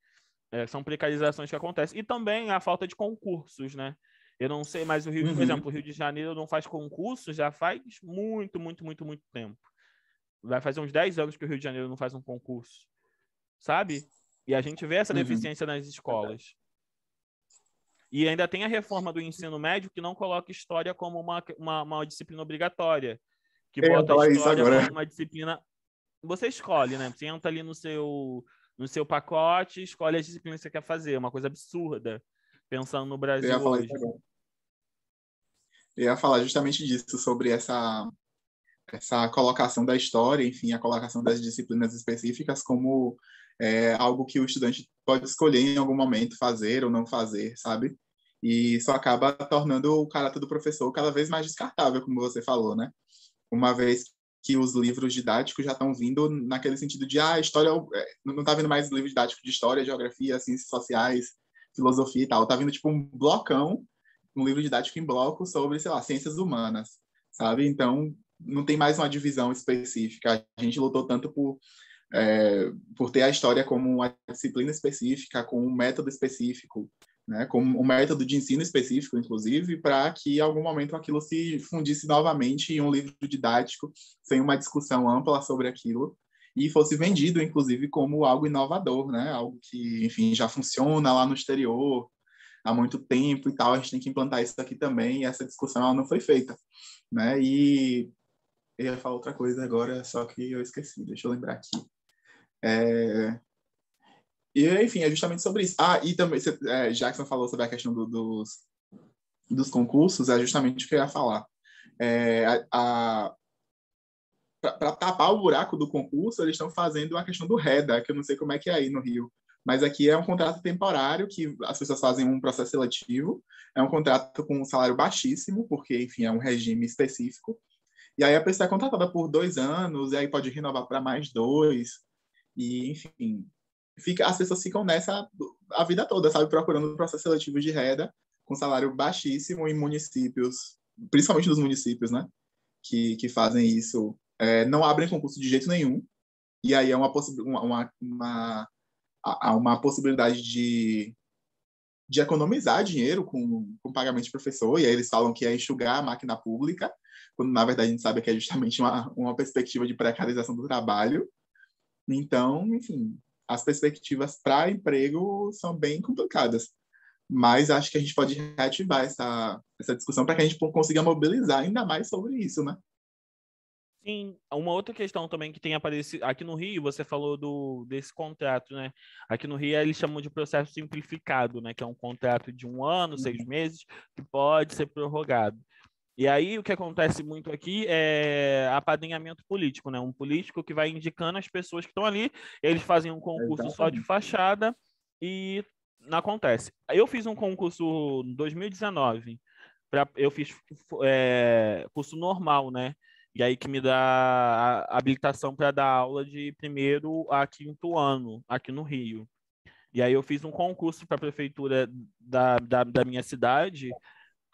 é, são precarizações que acontecem. E também a falta de concursos, né? Eu não sei, mas o Rio, uhum. por exemplo, o Rio de Janeiro não faz concurso já faz muito, muito, muito, muito tempo. Vai fazer uns 10 anos que o Rio de Janeiro não faz um concurso, sabe? E a gente vê essa uhum. deficiência nas escolas. E ainda tem a reforma do ensino médio que não coloca história como uma, uma, uma disciplina obrigatória. Que Eu bota a história como uma disciplina. Você escolhe, né? Você entra ali no seu, no seu pacote, escolhe as disciplinas que você quer fazer. Uma coisa absurda, pensando no Brasil Eu hoje. Eu ia falar justamente disso, sobre essa, essa colocação da história, enfim, a colocação das disciplinas específicas como é algo que o estudante pode escolher em algum momento fazer ou não fazer, sabe? E isso acaba tornando o caráter do professor cada vez mais descartável, como você falou, né? Uma vez que os livros didáticos já estão vindo naquele sentido de ah, história é, não está vindo mais livro didático de história, geografia, ciências sociais, filosofia e tal, está vindo tipo um blocão, um livro didático em bloco sobre, sei lá, ciências humanas, sabe? Então, não tem mais uma divisão específica. A gente lutou tanto por é, por ter a história como uma disciplina específica, com um método específico, né, com um método de ensino específico, inclusive, para que em algum momento aquilo se fundisse novamente em um livro didático, sem uma discussão ampla sobre aquilo, e fosse vendido, inclusive, como algo inovador, né, algo que, enfim, já funciona lá no exterior há muito tempo e tal, a gente tem que implantar isso aqui também, e essa discussão não foi feita, né, e eu ia falar outra coisa agora, só que eu esqueci, deixa eu lembrar aqui. É... E, enfim, é justamente sobre isso. Ah, e também, é, Jackson falou sobre a questão do, dos, dos concursos, é justamente o que eu ia falar. É, para tapar o buraco do concurso, eles estão fazendo a questão do REDA, que eu não sei como é que é aí no Rio. Mas aqui é um contrato temporário que as pessoas fazem um processo seletivo. É um contrato com um salário baixíssimo, porque, enfim, é um regime específico. E aí a pessoa é contratada por dois anos, e aí pode renovar para mais dois. E, enfim, fica, as pessoas ficam nessa a vida toda, sabe? Procurando um processo seletivo de REDA com salário baixíssimo em municípios, principalmente nos municípios, né? Que, que fazem isso é, não abrem concurso de jeito nenhum, e aí é uma, uma, uma, uma, uma possibilidade de, de economizar dinheiro com, com pagamento de professor, e aí eles falam que é enxugar a máquina pública, quando na verdade a gente sabe que é justamente uma, uma perspectiva de precarização do trabalho. Então, enfim, as perspectivas para emprego são bem complicadas. Mas acho que a gente pode reativar essa, essa discussão para que a gente consiga mobilizar ainda mais sobre isso, né? Sim, uma outra questão também que tem aparecido aqui no Rio, você falou do desse contrato, né? Aqui no Rio eles chamam de processo simplificado, né? Que é um contrato de um ano, seis uhum. meses, que pode ser prorrogado. E aí o que acontece muito aqui é apadrinhamento político, né? Um político que vai indicando as pessoas que estão ali, eles fazem um concurso Exatamente. só de fachada e não acontece. Eu fiz um concurso em 2019, pra, eu fiz é, curso normal, né? E aí que me dá a habilitação para dar aula de primeiro a quinto ano aqui no Rio. E aí eu fiz um concurso para a prefeitura da, da, da, minha cidade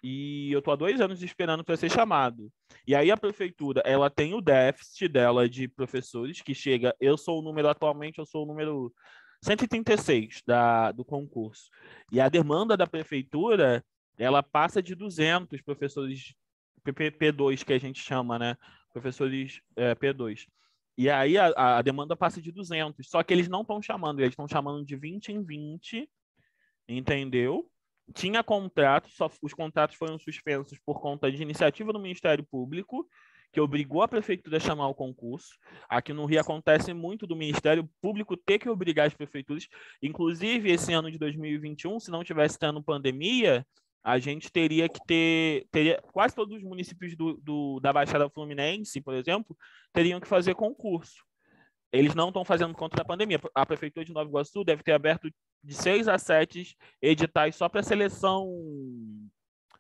e eu tô há dois anos esperando para ser chamado. E aí a prefeitura, ela tem o déficit dela de professores, que chega, eu sou o número atualmente, eu sou o número 136 da, do concurso. E a demanda da prefeitura, ela passa de 200 professores P2, que a gente chama, né? Professores é, P2. E aí a, a, demanda passa de 200, só que eles não estão chamando, eles estão chamando de 20 em 20, entendeu? Tinha contrato, só os contratos foram suspensos por conta de iniciativa do Ministério Público, que obrigou a prefeitura a chamar o concurso. Aqui no Rio acontece muito do Ministério Público ter que obrigar as prefeituras. Inclusive, esse ano de 2021, se não tivesse tendo pandemia, a gente teria que ter, teria, quase todos os municípios do, do, da Baixada Fluminense, por exemplo, teriam que fazer concurso. Eles não estão fazendo contra a pandemia. A Prefeitura de Nova Iguaçu deve ter aberto de seis a sete editais só para seleção,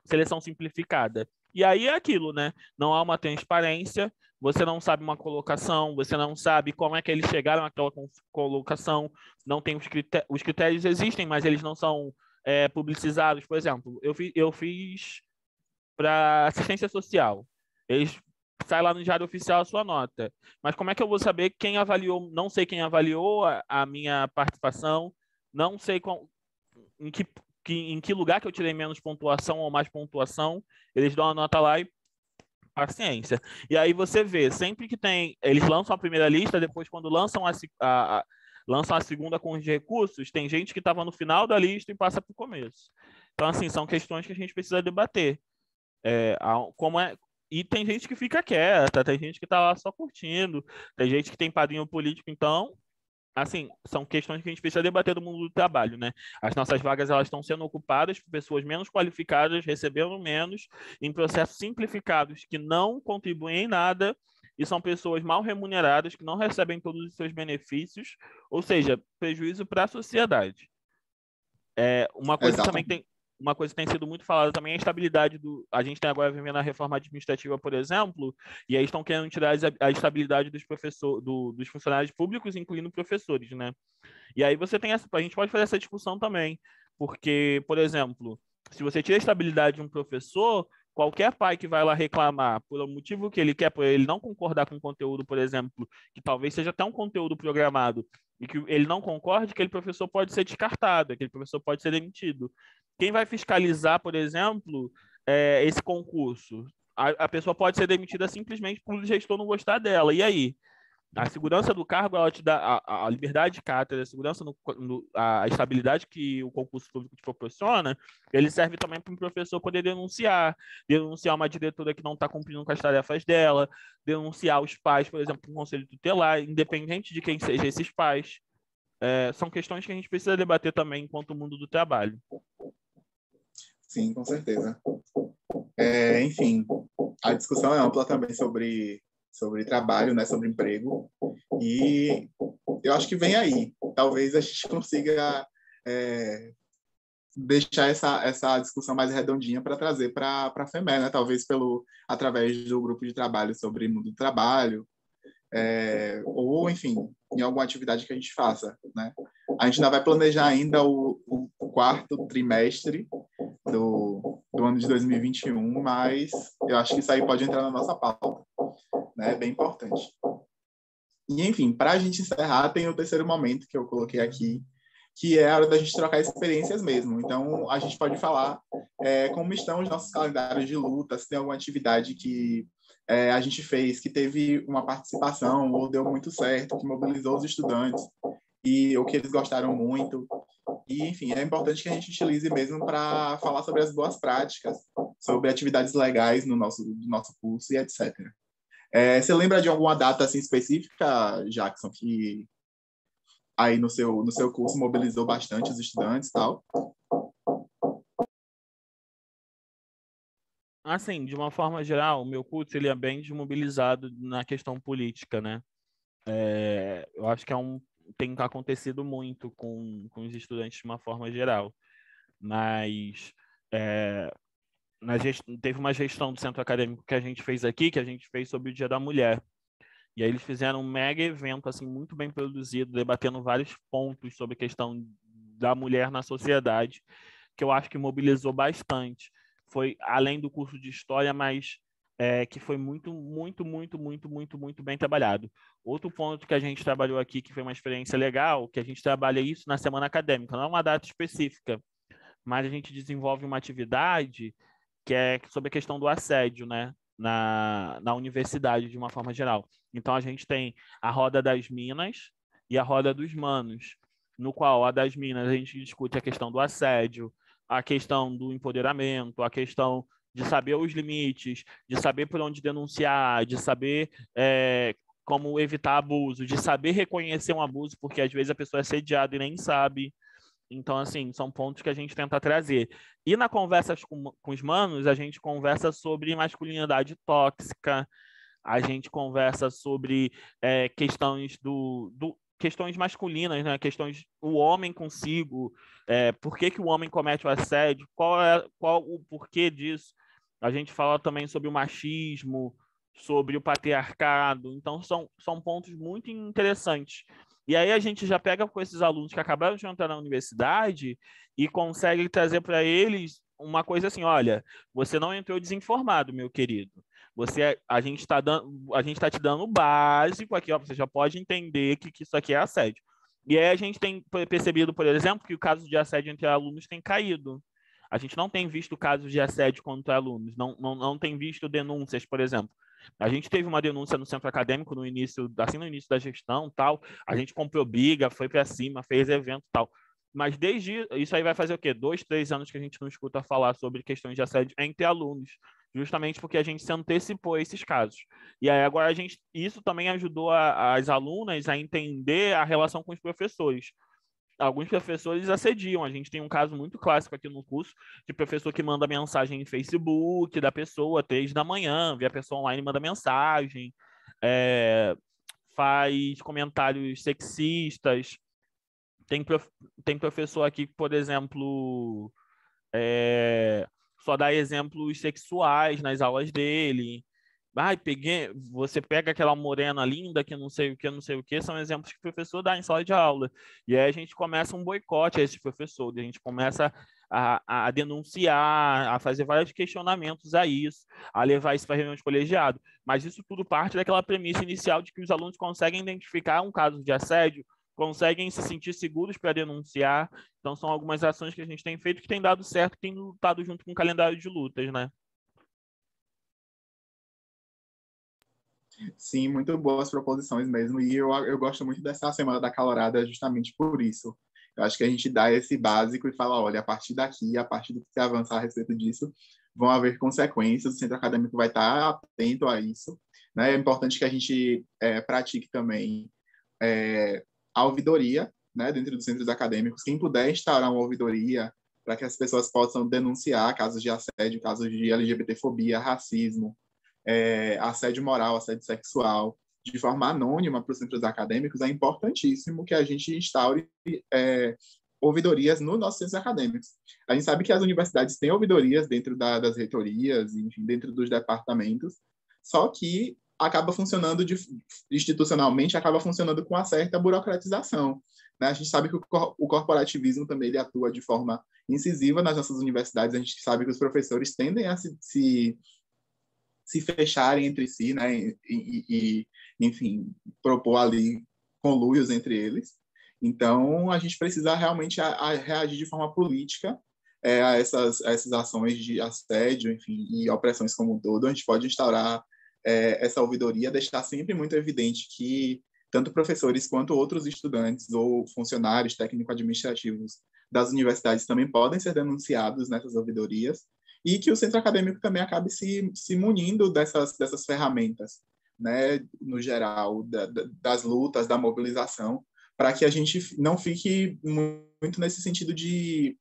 seleção simplificada. E aí é aquilo, né? Não há uma transparência, você não sabe uma colocação, você não sabe como é que eles chegaram àquela colocação, não tem os critérios, os critérios existem, mas eles não são é, publicizados. Por exemplo, eu, fi, eu fiz para assistência social. Eles sai lá no diário oficial a sua nota. Mas como é que eu vou saber quem avaliou? Não sei quem avaliou a, a minha participação, não sei qual, em, que, que, em que lugar que eu tirei menos pontuação ou mais pontuação. Eles dão a nota lá e paciência. E aí você vê, sempre que tem, eles lançam a primeira lista, depois quando lançam a, a, lançam a segunda com os recursos, tem gente que estava no final da lista e passa para o começo. Então, assim, são questões que a gente precisa debater. É, como é, e tem gente que fica quieta, tem gente que está lá só curtindo, tem gente que tem padrinho político, então, assim, são questões que a gente precisa debater do mundo do trabalho, né? As nossas vagas elas estão sendo ocupadas por pessoas menos qualificadas, recebendo menos, em processos simplificados que não contribuem em nada e são pessoas mal remuneradas que não recebem todos os seus benefícios, ou seja, prejuízo para a sociedade. É, uma coisa Exato. também tem uma coisa que tem sido muito falada também é a estabilidade do. A gente tem agora vivendo a reforma administrativa, por exemplo, e aí estão querendo tirar a estabilidade dos professores, do, dos funcionários públicos, incluindo professores, né? E aí você tem essa. A gente pode fazer essa discussão também, porque, por exemplo, se você tira a estabilidade de um professor, qualquer pai que vai lá reclamar por um motivo que ele quer, por ele não concordar com o conteúdo, por exemplo, que talvez seja até um conteúdo programado e que ele não concorde, aquele professor pode ser descartado, aquele professor pode ser demitido. Quem vai fiscalizar, por exemplo, é, esse concurso? A, a pessoa pode ser demitida simplesmente por o gestor não gostar dela. E aí? A segurança do cargo, ela te dá a, a liberdade de cátedra, a segurança, no, no, a estabilidade que o concurso público te proporciona, ele serve também para o professor poder denunciar, denunciar uma diretora que não está cumprindo com as tarefas dela, denunciar os pais, por exemplo, o conselho tutelar, independente de quem seja esses pais. é, são questões que a gente precisa debater também enquanto mundo do trabalho. Sim, com certeza. É, enfim, a discussão é ampla também sobre, sobre trabalho, né, sobre emprego, e eu acho que vem aí. Talvez a gente consiga é, deixar essa, essa discussão mais redondinha para trazer para a FEME, né? talvez pelo, através do grupo de trabalho sobre mundo do trabalho, é, ou, enfim, em alguma atividade que a gente faça. Né? A gente ainda vai planejar ainda o, o quarto trimestre do, do ano de 2021, mas eu acho que isso aí pode entrar na nossa pauta. Né? É bem importante. E, enfim, para a gente encerrar, tem o terceiro momento que eu coloquei aqui, que é a hora da gente trocar experiências mesmo. Então, a gente pode falar é, como estão os nossos calendários de luta, se tem alguma atividade que é, a gente fez que teve uma participação ou deu muito certo, que mobilizou os estudantes e o que eles gostaram muito. E, enfim, é importante que a gente utilize mesmo para falar sobre as boas práticas, sobre atividades legais no nosso, no nosso curso e etc. É, você lembra de alguma data assim, específica, Jackson, que aí no seu, no seu curso mobilizou bastante os estudantes e tal? Assim, de uma forma geral, o meu curso ele é bem desmobilizado na questão política, né? É, eu acho que é um, tem acontecido muito com, com os estudantes de uma forma geral. Mas é, na gest... teve uma gestão do centro acadêmico que a gente fez aqui, que a gente fez sobre o Dia da Mulher. E aí eles fizeram um mega evento assim muito bem produzido, debatendo vários pontos sobre a questão da mulher na sociedade, que eu acho que mobilizou bastante. Foi além do curso de história, mas é, que foi muito, muito, muito, muito, muito, muito bem trabalhado. Outro ponto que a gente trabalhou aqui, que foi uma experiência legal, que a gente trabalha isso na semana acadêmica, não é uma data específica, mas a gente desenvolve uma atividade que é sobre a questão do assédio, né? Na, na universidade, de uma forma geral. Então, a gente tem a roda das minas e a roda dos manos, no qual a das minas a gente discute a questão do assédio, a questão do empoderamento, a questão de saber os limites, de saber por onde denunciar, de saber é, como evitar abuso, de saber reconhecer um abuso, porque às vezes a pessoa é sediada e nem sabe. Então, assim, são pontos que a gente tenta trazer. E na conversa com, com os manos, a gente conversa sobre masculinidade tóxica, a gente conversa sobre é, questões do, do, questões masculinas, né? Questões o homem consigo, é, por que, que o homem comete o assédio, qual é qual o porquê disso. A gente fala também sobre o machismo, sobre o patriarcado. Então são, são pontos muito interessantes. E aí a gente já pega com esses alunos que acabaram de entrar na universidade e consegue trazer para eles uma coisa assim, olha, você não entrou desinformado, meu querido. Você, a gente está dando, a gente está te dando o básico aqui, ó, você já pode entender que, que isso aqui é assédio. E aí a gente tem percebido, por exemplo, que o caso de assédio entre alunos tem caído. A gente não tem visto casos de assédio contra alunos, não, não, não tem visto denúncias, por exemplo. A gente teve uma denúncia no centro acadêmico no início, assim no início da gestão, tal. A gente comprou briga, foi para cima, fez evento, tal. Mas desde isso aí vai fazer o quê? Dois, três anos que a gente não escuta falar sobre questões de assédio entre alunos, justamente porque a gente se antecipou a esses casos. E aí agora a gente, isso também ajudou a, as alunas a entender a relação com os professores alguns professores assediam. A gente tem um caso muito clássico aqui no curso de professor que manda mensagem em Facebook da pessoa, três da manhã, vê a pessoa online manda mensagem, é, faz comentários sexistas. Tem, prof, tem professor aqui por exemplo, é, só dá exemplos sexuais nas aulas dele. Ai, peguei, você pega aquela morena linda que não sei o que, não sei o que, são exemplos que o professor dá em sala de aula. E aí a gente começa um boicote a esse professor, a gente começa a, a denunciar, a fazer vários questionamentos a isso, a levar isso para reunião de colegiado. Mas isso tudo parte daquela premissa inicial de que os alunos conseguem identificar um caso de assédio, conseguem se sentir seguros para denunciar. Então, são algumas ações que a gente tem feito que tem dado certo, que tem lutado junto com o calendário de lutas, né? Sim, muito boas proposições mesmo. E eu, eu gosto muito dessa Semana da Calorada justamente por isso. Eu acho que a gente dá esse básico e fala, olha, a partir daqui, a partir do que se avançar a respeito disso, vão haver consequências, o centro acadêmico vai estar atento a isso. Né? É importante que a gente é, pratique também é, a ouvidoria, né, dentro dos centros acadêmicos, quem puder instaurar uma ouvidoria para que as pessoas possam denunciar casos de assédio, casos de LGBTfobia, racismo, é, assédio moral, assédio sexual, de forma anônima para os centros acadêmicos, é importantíssimo que a gente instaure é, ouvidorias nos nossos centros acadêmicos. A gente sabe que as universidades têm ouvidorias dentro da, das reitorias, enfim, dentro dos departamentos, só que acaba funcionando de, institucionalmente, acaba funcionando com uma certa burocratização. Né? A gente sabe que o, o corporativismo também ele atua de forma incisiva nas nossas universidades, a gente sabe que os professores tendem a se, se, se fecharem entre si, né? e, e, e enfim, propor ali conluios entre eles. Então, a gente precisa realmente a, a reagir de forma política é, a, essas, a essas ações de assédio, enfim, e opressões como um todo. A gente pode instaurar é, essa ouvidoria, deixar sempre muito evidente que tanto professores quanto outros estudantes ou funcionários técnico-administrativos das universidades também podem ser denunciados nessas ouvidorias e que o centro acadêmico também acabe se, se munindo dessas, dessas ferramentas, né, no geral, da, da, das lutas, da mobilização, para que a gente não fique muito nesse sentido de,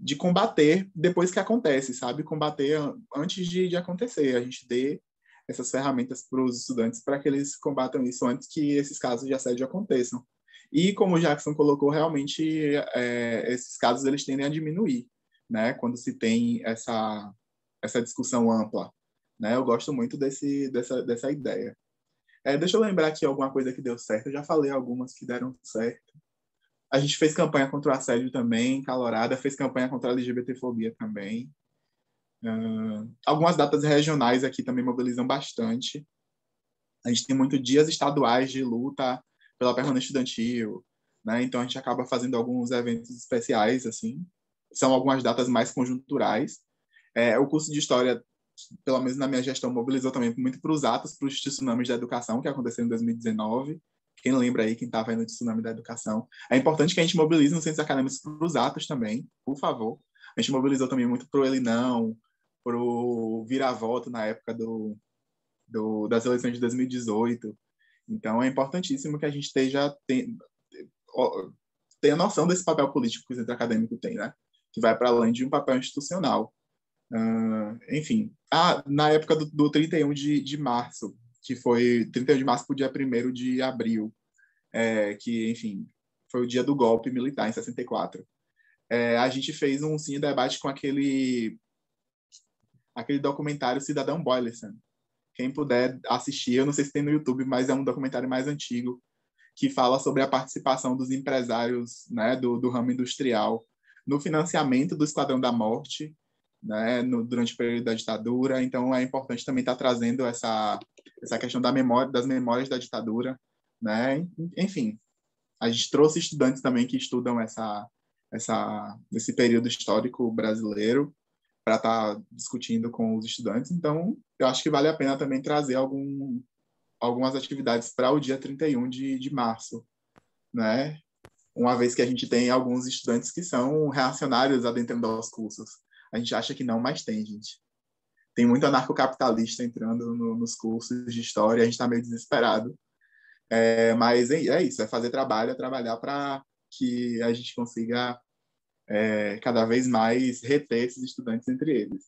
de combater depois que acontece, sabe? Combater antes de, de acontecer. A gente dê essas ferramentas para os estudantes para que eles combatam isso antes que esses casos de assédio aconteçam. E como o Jackson colocou, realmente é, esses casos eles tendem a diminuir, né? Quando se tem essa essa discussão ampla, né? Eu gosto muito desse dessa dessa ideia. É, deixa eu lembrar aqui alguma coisa que deu certo. Eu já falei algumas que deram certo. A gente fez campanha contra o assédio também, calorada, fez campanha contra a LGBTfobia também. Uh, algumas datas regionais aqui também mobilizam bastante. A gente tem muitos dias estaduais de luta pela permanência estudantil, né? Então a gente acaba fazendo alguns eventos especiais assim. São algumas datas mais conjunturais. É, o curso de história pelo menos na minha gestão, mobilizou também muito para os atos, para os tsunamis da educação, que aconteceu em 2019. Quem lembra aí, quem estava aí no tsunami da educação. É importante que a gente mobilize nos centros acadêmicos para os atos também, por favor. A gente mobilizou também muito para o Ele Não, para o Vira-Voto na época do, do, das eleições de 2018. Então, é importantíssimo que a gente esteja tem, tenha noção desse papel político que o centro acadêmico tem, né? Que vai para além de um papel institucional. Uh, enfim, ah, na época do, do 31 de, de março, que foi 31 de março para o dia 1 de abril, é, que, enfim, foi o dia do golpe militar, em 64. É, a gente fez um sim debate com aquele aquele documentário Cidadão Boylerson. Quem puder assistir, eu não sei se tem no YouTube, mas é um documentário mais antigo que fala sobre a participação dos empresários né, do, do ramo industrial no financiamento do Esquadrão da Morte né, no, durante o período da ditadura. Então, é importante também estar trazendo essa, essa questão da memória, das memórias da ditadura. Né? Enfim, a gente trouxe estudantes também que estudam essa, essa, esse período histórico brasileiro para estar tá discutindo com os estudantes. Então, eu acho que vale a pena também trazer algum, algumas atividades para o dia 31 de, de março, né? Uma vez que a gente tem alguns estudantes que são reacionários adentrando aos cursos. A gente acha que não, mas tem, gente. Tem muito anarcocapitalista entrando no, nos cursos de história, a gente está meio desesperado. É, mas é, é, isso, é fazer trabalho, é trabalhar para que a gente consiga é, cada vez mais reter esses estudantes entre eles.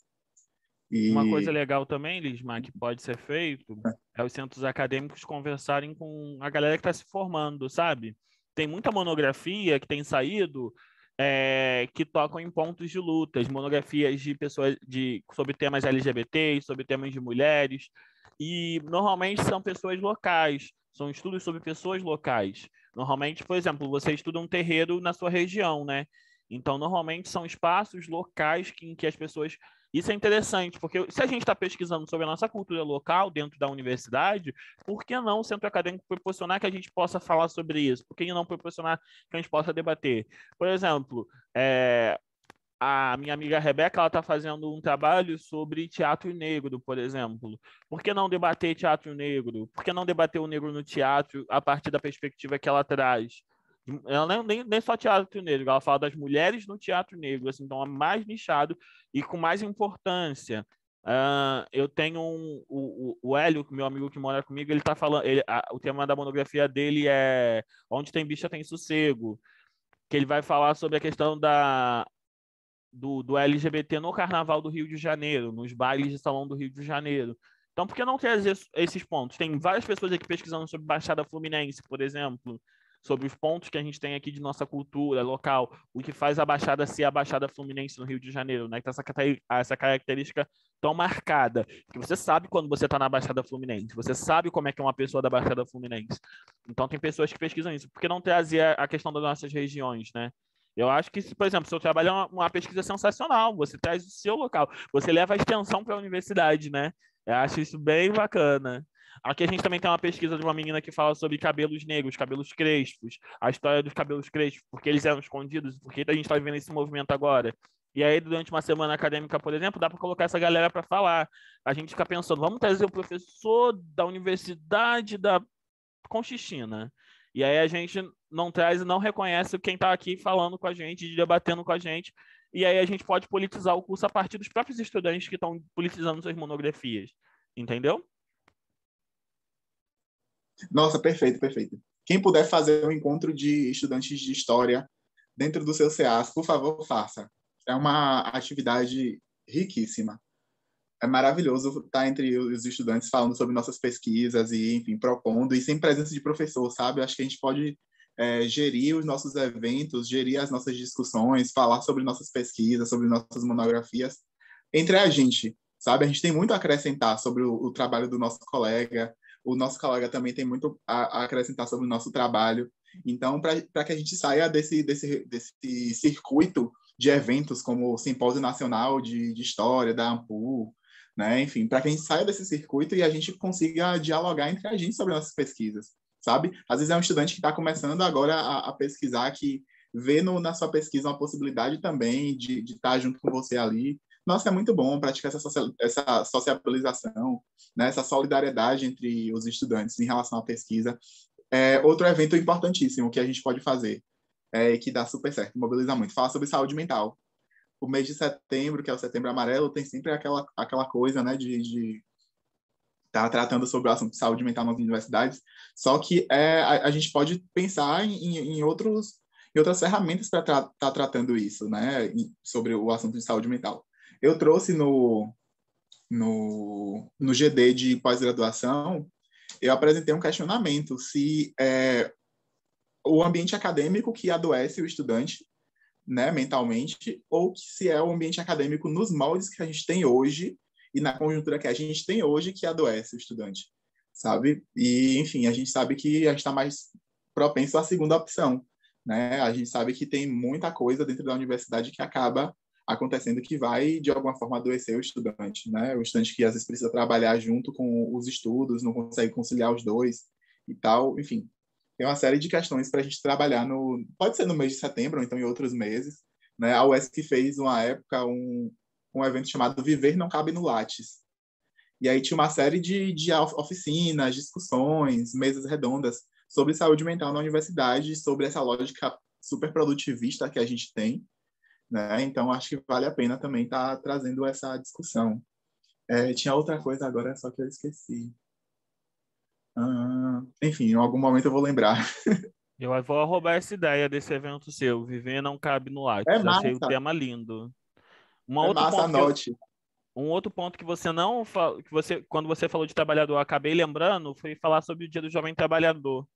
E... Uma coisa legal também, Lismar, que pode ser feito, é os centros acadêmicos conversarem com a galera que está se formando, sabe? Tem muita monografia que tem saído é, que tocam em pontos de lutas, monografias de pessoas de, sobre temas LGBT, sobre temas de mulheres, e normalmente são pessoas locais, são estudos sobre pessoas locais. Normalmente, por exemplo, você estuda um terreiro na sua região, né? Então, normalmente são espaços locais que, em que as pessoas isso é interessante, porque se a gente está pesquisando sobre a nossa cultura local dentro da universidade, por que não o centro acadêmico proporcionar que a gente possa falar sobre isso? Por que não proporcionar que a gente possa debater? Por exemplo, é, a minha amiga Rebeca está fazendo um trabalho sobre teatro negro, por exemplo. Por que não debater teatro negro? Por que não debater o negro no teatro a partir da perspectiva que ela traz? Ela nem, nem, nem só teatro negro, ela fala das mulheres no teatro negro, assim, então é mais nichado e com mais importância. Uh, eu tenho um, o, o Hélio, meu amigo que mora comigo, ele tá falando. Ele, a, o tema da monografia dele é Onde tem bicha tem sossego. Que ele vai falar sobre a questão da, do, do LGBT no Carnaval do Rio de Janeiro, nos bailes de salão do Rio de Janeiro. Então, por que não trazer esses pontos? Tem várias pessoas aqui pesquisando sobre Baixada Fluminense, por exemplo sobre os pontos que a gente tem aqui de nossa cultura local, o que faz a Baixada ser a Baixada Fluminense no Rio de Janeiro, né? Que tem essa, essa característica tão marcada, que você sabe quando você está na Baixada Fluminense, você sabe como é que é uma pessoa da Baixada Fluminense. Então tem pessoas que pesquisam isso. Por que não trazer a questão das nossas regiões, né? Eu acho que, por exemplo, seu trabalho é uma, uma pesquisa sensacional, você traz o seu local, você leva a extensão para a universidade, né? Eu acho isso bem bacana. Aqui a gente também tem uma pesquisa de uma menina que fala sobre cabelos negros, cabelos crespos, a história dos cabelos crespos, porque eles eram escondidos, porque a gente está vivendo esse movimento agora. E aí, durante uma semana acadêmica, por exemplo, dá para colocar essa galera para falar. A gente fica pensando, vamos trazer o professor da Universidade da Conchichina. E aí a gente não traz e não reconhece quem está aqui falando com a gente, debatendo com a gente. E aí a gente pode politizar o curso a partir dos próprios estudantes que estão politizando suas monografias. Entendeu? Nossa, perfeito, perfeito. Quem puder fazer um encontro de estudantes de história dentro do seu CEAS, por favor, faça. É uma atividade riquíssima. É maravilhoso estar entre os estudantes falando sobre nossas pesquisas e, enfim, propondo, e sem presença de professor, sabe? Acho que a gente pode é, gerir os nossos eventos, gerir as nossas discussões, falar sobre nossas pesquisas, sobre nossas monografias entre a gente, sabe? A gente tem muito a acrescentar sobre o, o trabalho do nosso colega, o nosso colega também tem muito a, a acrescentar sobre o nosso trabalho. Então, para que a gente saia desse, desse, desse circuito de eventos como o Simpósio Nacional de, de História da Ampul, né? enfim, para que a gente saia desse circuito e a gente consiga dialogar entre a gente sobre nossas pesquisas, sabe? Às vezes é um estudante que está começando agora a, a, pesquisar que vê no, na sua pesquisa uma possibilidade também de, de estar tá junto com você ali, nossa, é muito bom praticar essa, essa sociabilização, né, essa solidariedade entre os estudantes em relação à pesquisa. É outro evento importantíssimo que a gente pode fazer, é, que dá super certo, mobiliza muito, fala sobre saúde mental. O mês de setembro, que é o setembro amarelo, tem sempre aquela, aquela coisa né, de, de tá tratando sobre o assunto de saúde mental nas universidades, só que é, a, a gente pode pensar em, em, outros, em outras ferramentas para estar tra tá tratando isso, né, sobre o assunto de saúde mental. Eu trouxe no, no, no GD de pós-graduação, eu apresentei um questionamento se é, o ambiente acadêmico que adoece o estudante né, mentalmente, ou se é o ambiente acadêmico nos moldes que a gente tem hoje e na conjuntura que a gente tem hoje que adoece o estudante, sabe? E, enfim, a gente sabe que a gente está mais propenso à segunda opção, né? A gente sabe que tem muita coisa dentro da universidade que acaba acontecendo que vai, de alguma forma, adoecer o estudante, né? O estudante que às vezes precisa trabalhar junto com os estudos, não consegue conciliar os dois e tal, enfim. Tem uma série de questões para a gente trabalhar no... Pode ser no mês de setembro, ou então em outros meses, né? A UESC fez, uma época, um, um evento chamado Viver Não Cabe no Lattes. E aí tinha uma série de, de oficinas, discussões, mesas redondas sobre saúde mental na universidade, sobre essa lógica super produtivista que a gente tem, né? Então, acho que vale a pena também estar tá trazendo essa discussão. É, tinha outra coisa agora, só que eu esqueci. Ah, enfim, em algum momento eu vou lembrar. Eu vou roubar essa ideia desse evento seu. Viver não cabe no ar. É Achei o tema lindo. Uma é outra massa. Eu, um outro ponto que você não que você quando você falou de trabalhador, acabei lembrando, foi falar sobre o Dia do Jovem Trabalhador.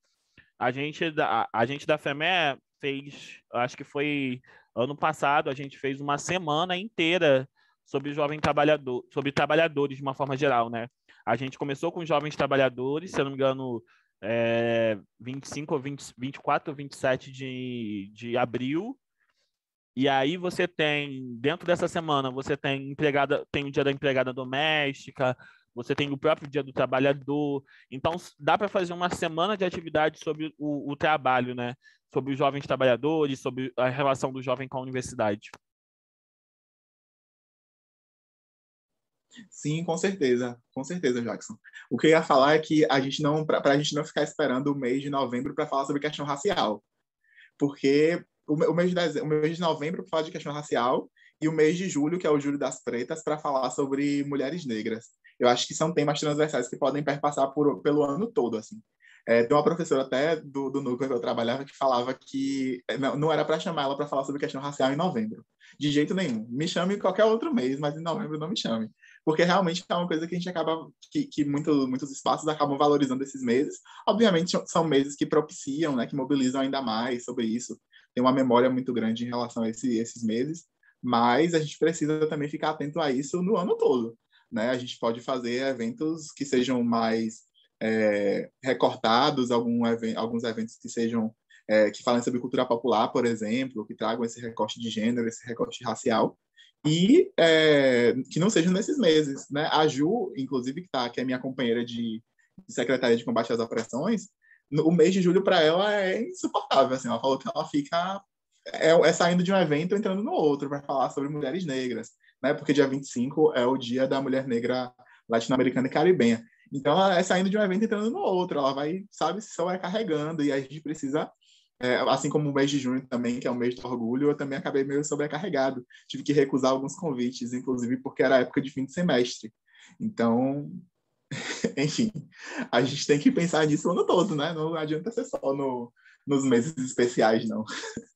A gente da a gente da FEME fez, acho que foi Ano passado, a gente fez uma semana inteira sobre jovem trabalhador, sobre trabalhadores de uma forma geral, né? A gente começou com jovens trabalhadores, se eu não me engano, é, 25 ou 20, 24 ou 27 de, de abril. E aí você tem, dentro dessa semana, você tem empregada, tem o dia da empregada doméstica, você tem o próprio dia do trabalhador. Então, dá para fazer uma semana de atividade sobre o, o trabalho, né? Sobre os jovens trabalhadores, sobre a relação do jovem com a universidade. Sim, com certeza, com certeza, Jackson. O que eu ia falar é que a gente não, para a gente não ficar esperando o mês de novembro para falar sobre questão racial, porque o, mês de dezembro, o mês de novembro para falar de questão racial e o mês de julho, que é o Julho das Pretas, para falar sobre mulheres negras. Eu acho que são temas transversais que podem perpassar por, pelo ano todo, assim. É, tem uma professora até do, do núcleo que eu trabalhava que falava que é, não, não era para chamar ela para falar sobre questão racial em novembro. De jeito nenhum. Me chame em qualquer outro mês, mas em novembro não me chame. Porque realmente é uma coisa que a gente acaba, que, que muito, muitos espaços acabam valorizando esses meses. Obviamente são meses que propiciam, né, que mobilizam ainda mais sobre isso. Tem uma memória muito grande em relação a esse, esses meses, mas a gente precisa também ficar atento a isso no ano todo. Né? A gente pode fazer eventos que sejam mais é, recortados, algum event, alguns eventos que sejam é, que falem sobre cultura popular, por exemplo, que tragam esse recorte de gênero, esse recorte racial, e é, que não sejam nesses meses. Né? A Ju, inclusive, que, tá, que é minha companheira de, de secretaria de combate às opressões, no, o mês de julho para ela é insuportável. Assim, ela falou que ela fica é, é saindo de um evento entrando no outro para falar sobre mulheres negras, né? porque dia 25 é o dia da mulher negra latino-americana e caribenha. Então, ela é saindo de um evento entrando no outro, ela vai, sabe, se sobrecarregando, e a gente precisa, é, assim como o mês de junho também, que é o mês do orgulho, eu também acabei meio sobrecarregado. Tive que recusar alguns convites, inclusive porque era época de fim de semestre. Então, enfim, a gente tem que pensar nisso o ano todo, né? Não adianta ser só no, nos meses especiais, não.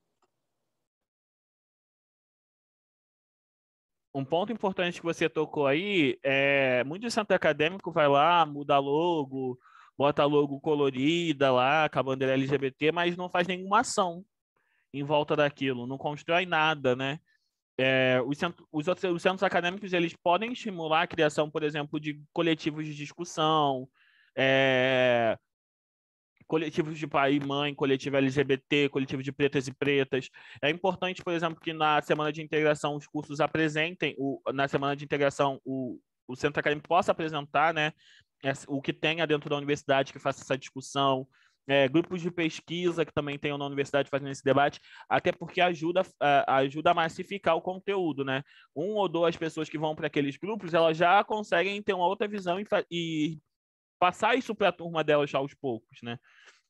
um ponto importante que você tocou aí é muito centro acadêmico vai lá, muda logo, bota logo colorida lá, com a bandeira LGBT, mas não faz nenhuma ação em volta daquilo, não constrói nada, né? É, os, centros, os, outros, os centros acadêmicos eles podem estimular a criação, por exemplo, de coletivos de discussão, é, coletivos de pai e mãe, coletivo LGBT, coletivo de pretas e pretas. É importante, por exemplo, que na semana de integração os cursos apresentem, o, na semana de integração o, o centro acadêmico possa apresentar né, o que tenha dentro da universidade que faça essa discussão, é, grupos de pesquisa que também tenham na universidade fazendo esse debate, até porque ajuda, uh, ajuda a massificar o conteúdo, né? Um ou duas pessoas que vão para aqueles grupos, elas já conseguem ter uma outra visão e, e passar isso para a turma delas aos poucos, né?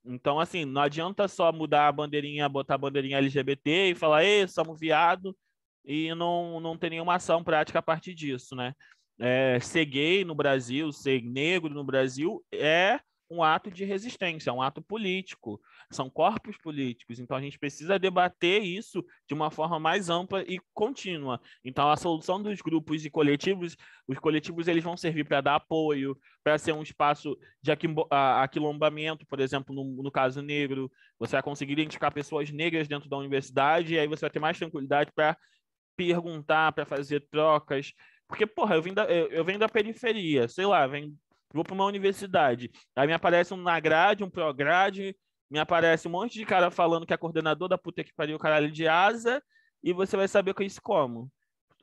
Então, assim, não adianta só mudar a bandeirinha, botar a bandeirinha LGBT e falar, ei, somos viado, e não, não ter nenhuma ação prática a partir disso, né? É, ser gay no Brasil, ser negro no Brasil é um ato de resistência, é um ato político, são corpos políticos. Então a gente precisa debater isso de uma forma mais ampla e contínua. Então a solução dos grupos e coletivos, os coletivos eles vão servir para dar apoio, para ser um espaço de aquilombamento, por exemplo, no, no caso negro, você vai conseguir identificar pessoas negras dentro da universidade e aí você vai ter mais tranquilidade para perguntar, para fazer trocas. Porque, porra, eu venho da, eu, eu venho da periferia, sei lá, venho vou para uma universidade. Aí me aparece um na grade, um prograde, me aparece um monte de cara falando que é coordenador da puta que pariu caralho de asa, e você vai saber com isso como.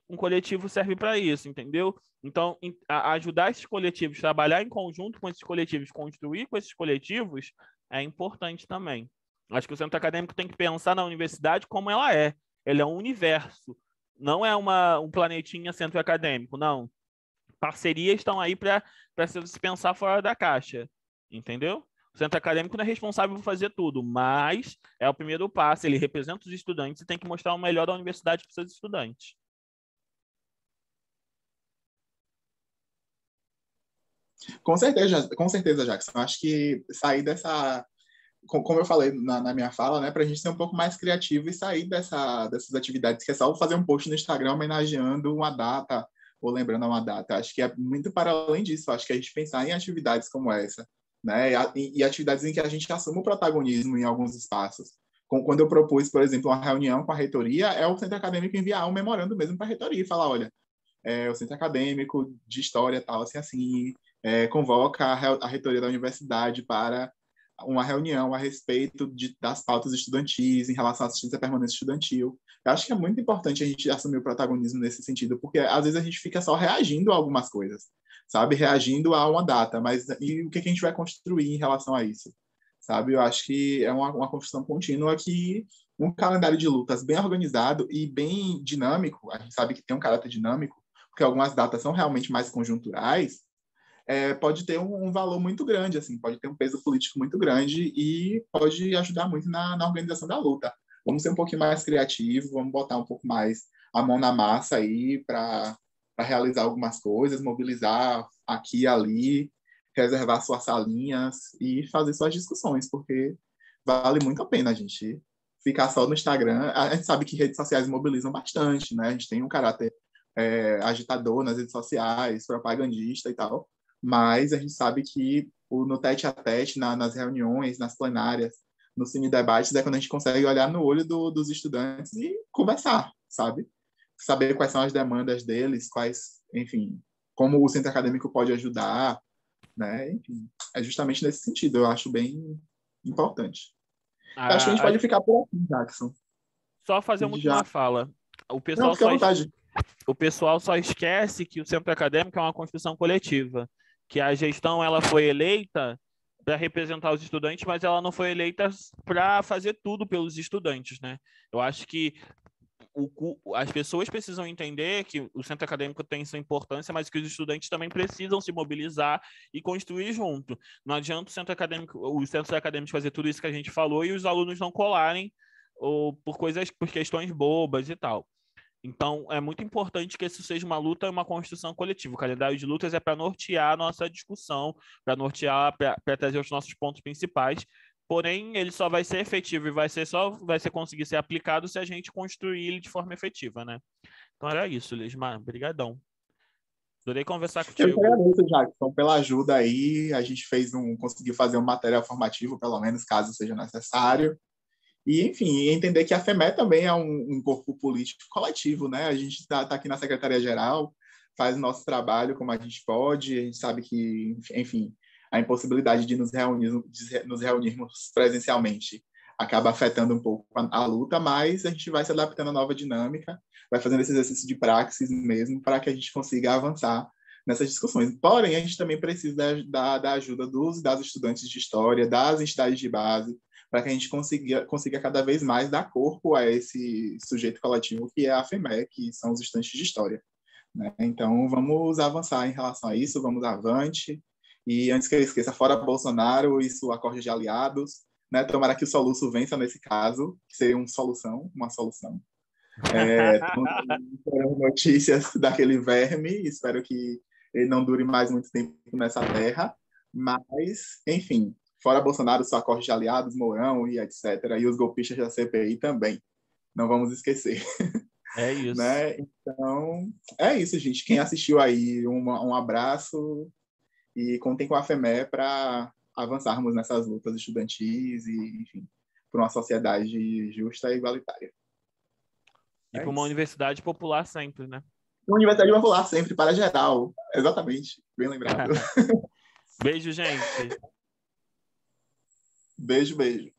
Um coletivo serve para isso, entendeu? Então, ajudar esses coletivos, trabalhar em conjunto com esses coletivos, construir com esses coletivos, é importante também. Acho que o centro acadêmico tem que pensar na universidade como ela é. Ele é um universo, não é uma, um planetinha centro acadêmico, não parcerias estão aí para se pensar fora da caixa, entendeu? O centro acadêmico não é responsável por fazer tudo, mas é o primeiro passo, ele representa os estudantes e tem que mostrar o melhor da universidade para os seus estudantes. Com certeza, com certeza, Jackson. Acho que sair dessa, como eu falei na, na minha fala, né, para a gente ser um pouco mais criativo e sair dessa, dessas atividades que é só fazer um post no Instagram homenageando uma data ou lembrando uma data. Acho que é muito para além disso. Acho que a gente pensar em atividades como essa, né? E, atividades em que a gente assume o protagonismo em alguns espaços. quando eu propus, por exemplo, uma reunião com a reitoria, é o centro acadêmico enviar um memorando mesmo para a reitoria e falar, olha, é, o centro acadêmico de história tal, assim, assim, é, convoca a, a reitoria da universidade para uma reunião a respeito de, das pautas estudantis em relação à assistência permanente estudantil. Eu acho que é muito importante a gente assumir o protagonismo nesse sentido, porque às vezes a gente fica só reagindo a algumas coisas, sabe? Reagindo a uma data, mas e o que, a gente vai construir em relação a isso? Sabe? Eu acho que é uma, uma construção contínua que um calendário de lutas bem organizado e bem dinâmico, a gente sabe que tem um caráter dinâmico, porque algumas datas são realmente mais conjunturais, é, pode ter um, um, valor muito grande, assim, pode ter um peso político muito grande e pode ajudar muito na, na organização da luta. Vamos ser um pouquinho mais criativos, vamos botar um pouco mais a mão na massa aí para realizar algumas coisas, mobilizar aqui e ali, reservar suas salinhas e fazer suas discussões, porque vale muito a pena a gente ficar só no Instagram. A gente sabe que redes sociais mobilizam bastante, né? A gente tem um caráter é, agitador nas redes sociais, propagandista e tal, mas a gente sabe que o, no tete a tete, na, nas reuniões, nas plenárias, no cine debates, é quando a gente consegue olhar no olho do, dos estudantes e conversar, sabe? Saber quais são as demandas deles, quais, enfim, como o centro acadêmico pode ajudar, né? Enfim, é justamente nesse sentido, eu acho bem importante. Ah, acho que a gente pode ficar por aqui, Jackson. Só fazer uma última fala. O pessoal, Não, só es... o pessoal só esquece que o centro acadêmico é uma construção coletiva, que a gestão ela foi eleita para representar os estudantes, mas ela não foi eleita para fazer tudo pelos estudantes, né? Eu acho que o, as pessoas precisam entender que o centro acadêmico tem sua importância, mas que os estudantes também precisam se mobilizar e construir junto. Não adianta o centro acadêmico, os centros acadêmicos fazer tudo isso que a gente falou e os alunos não colarem ou por coisas, por questões bobas e tal. Então, é muito importante que isso seja uma luta e uma construção coletiva. O calendário de lutas é para nortear a nossa discussão, para nortear, para trazer os nossos pontos principais. Porém, ele só vai ser efetivo e vai ser só vai ser conseguir ser aplicado se a gente construir ele de forma efetiva, né? Então era isso, Lismar. Obrigadão. Adorei conversar contigo. Eu agradeço, Jackson, pela ajuda aí. A gente fez um, conseguiu fazer um material formativo, pelo menos, caso seja necessário. E, enfim, entender que a FEME também é um, um corpo político coletivo, né? A gente está tá aqui na Secretaria-Geral, faz o nosso trabalho como a gente pode, a gente sabe que, enfim, a impossibilidade de nos, reunir, de nos reunirmos presencialmente acaba afetando um pouco a, a, luta, mas a gente vai se adaptando à nova dinâmica, vai fazendo esse exercício de praxis mesmo para que a gente consiga avançar nessas discussões. Porém, a gente também precisa da, da, da ajuda dos das estudantes de história, das entidades de base, para que a gente consiga, consiga cada vez mais dar corpo a esse sujeito coletivo que é a FEME, que são os estudantes de história. Né? Então, vamos avançar em relação a isso, vamos avante. E antes que eu esqueça, fora Bolsonaro e sua de aliados, né? tomara que o soluço vença nesse caso, que seria uma solução, uma solução. É, notícias daquele verme, espero que ele não dure mais muito tempo nessa terra, mas, enfim, Fora Bolsonaro, só corte de aliados, Mourão e etc. E os golpistas da CPI também. Não vamos esquecer. É isso. né? Então, é isso, gente. Quem assistiu aí, um, um abraço e contem com a FEME para avançarmos nessas lutas estudantis e, enfim, por uma sociedade justa e igualitária. E é para uma universidade popular sempre, né? Uma universidade popular sempre, para geral. Exatamente. Bem lembrado. Beijo, gente. Beijo, beijo.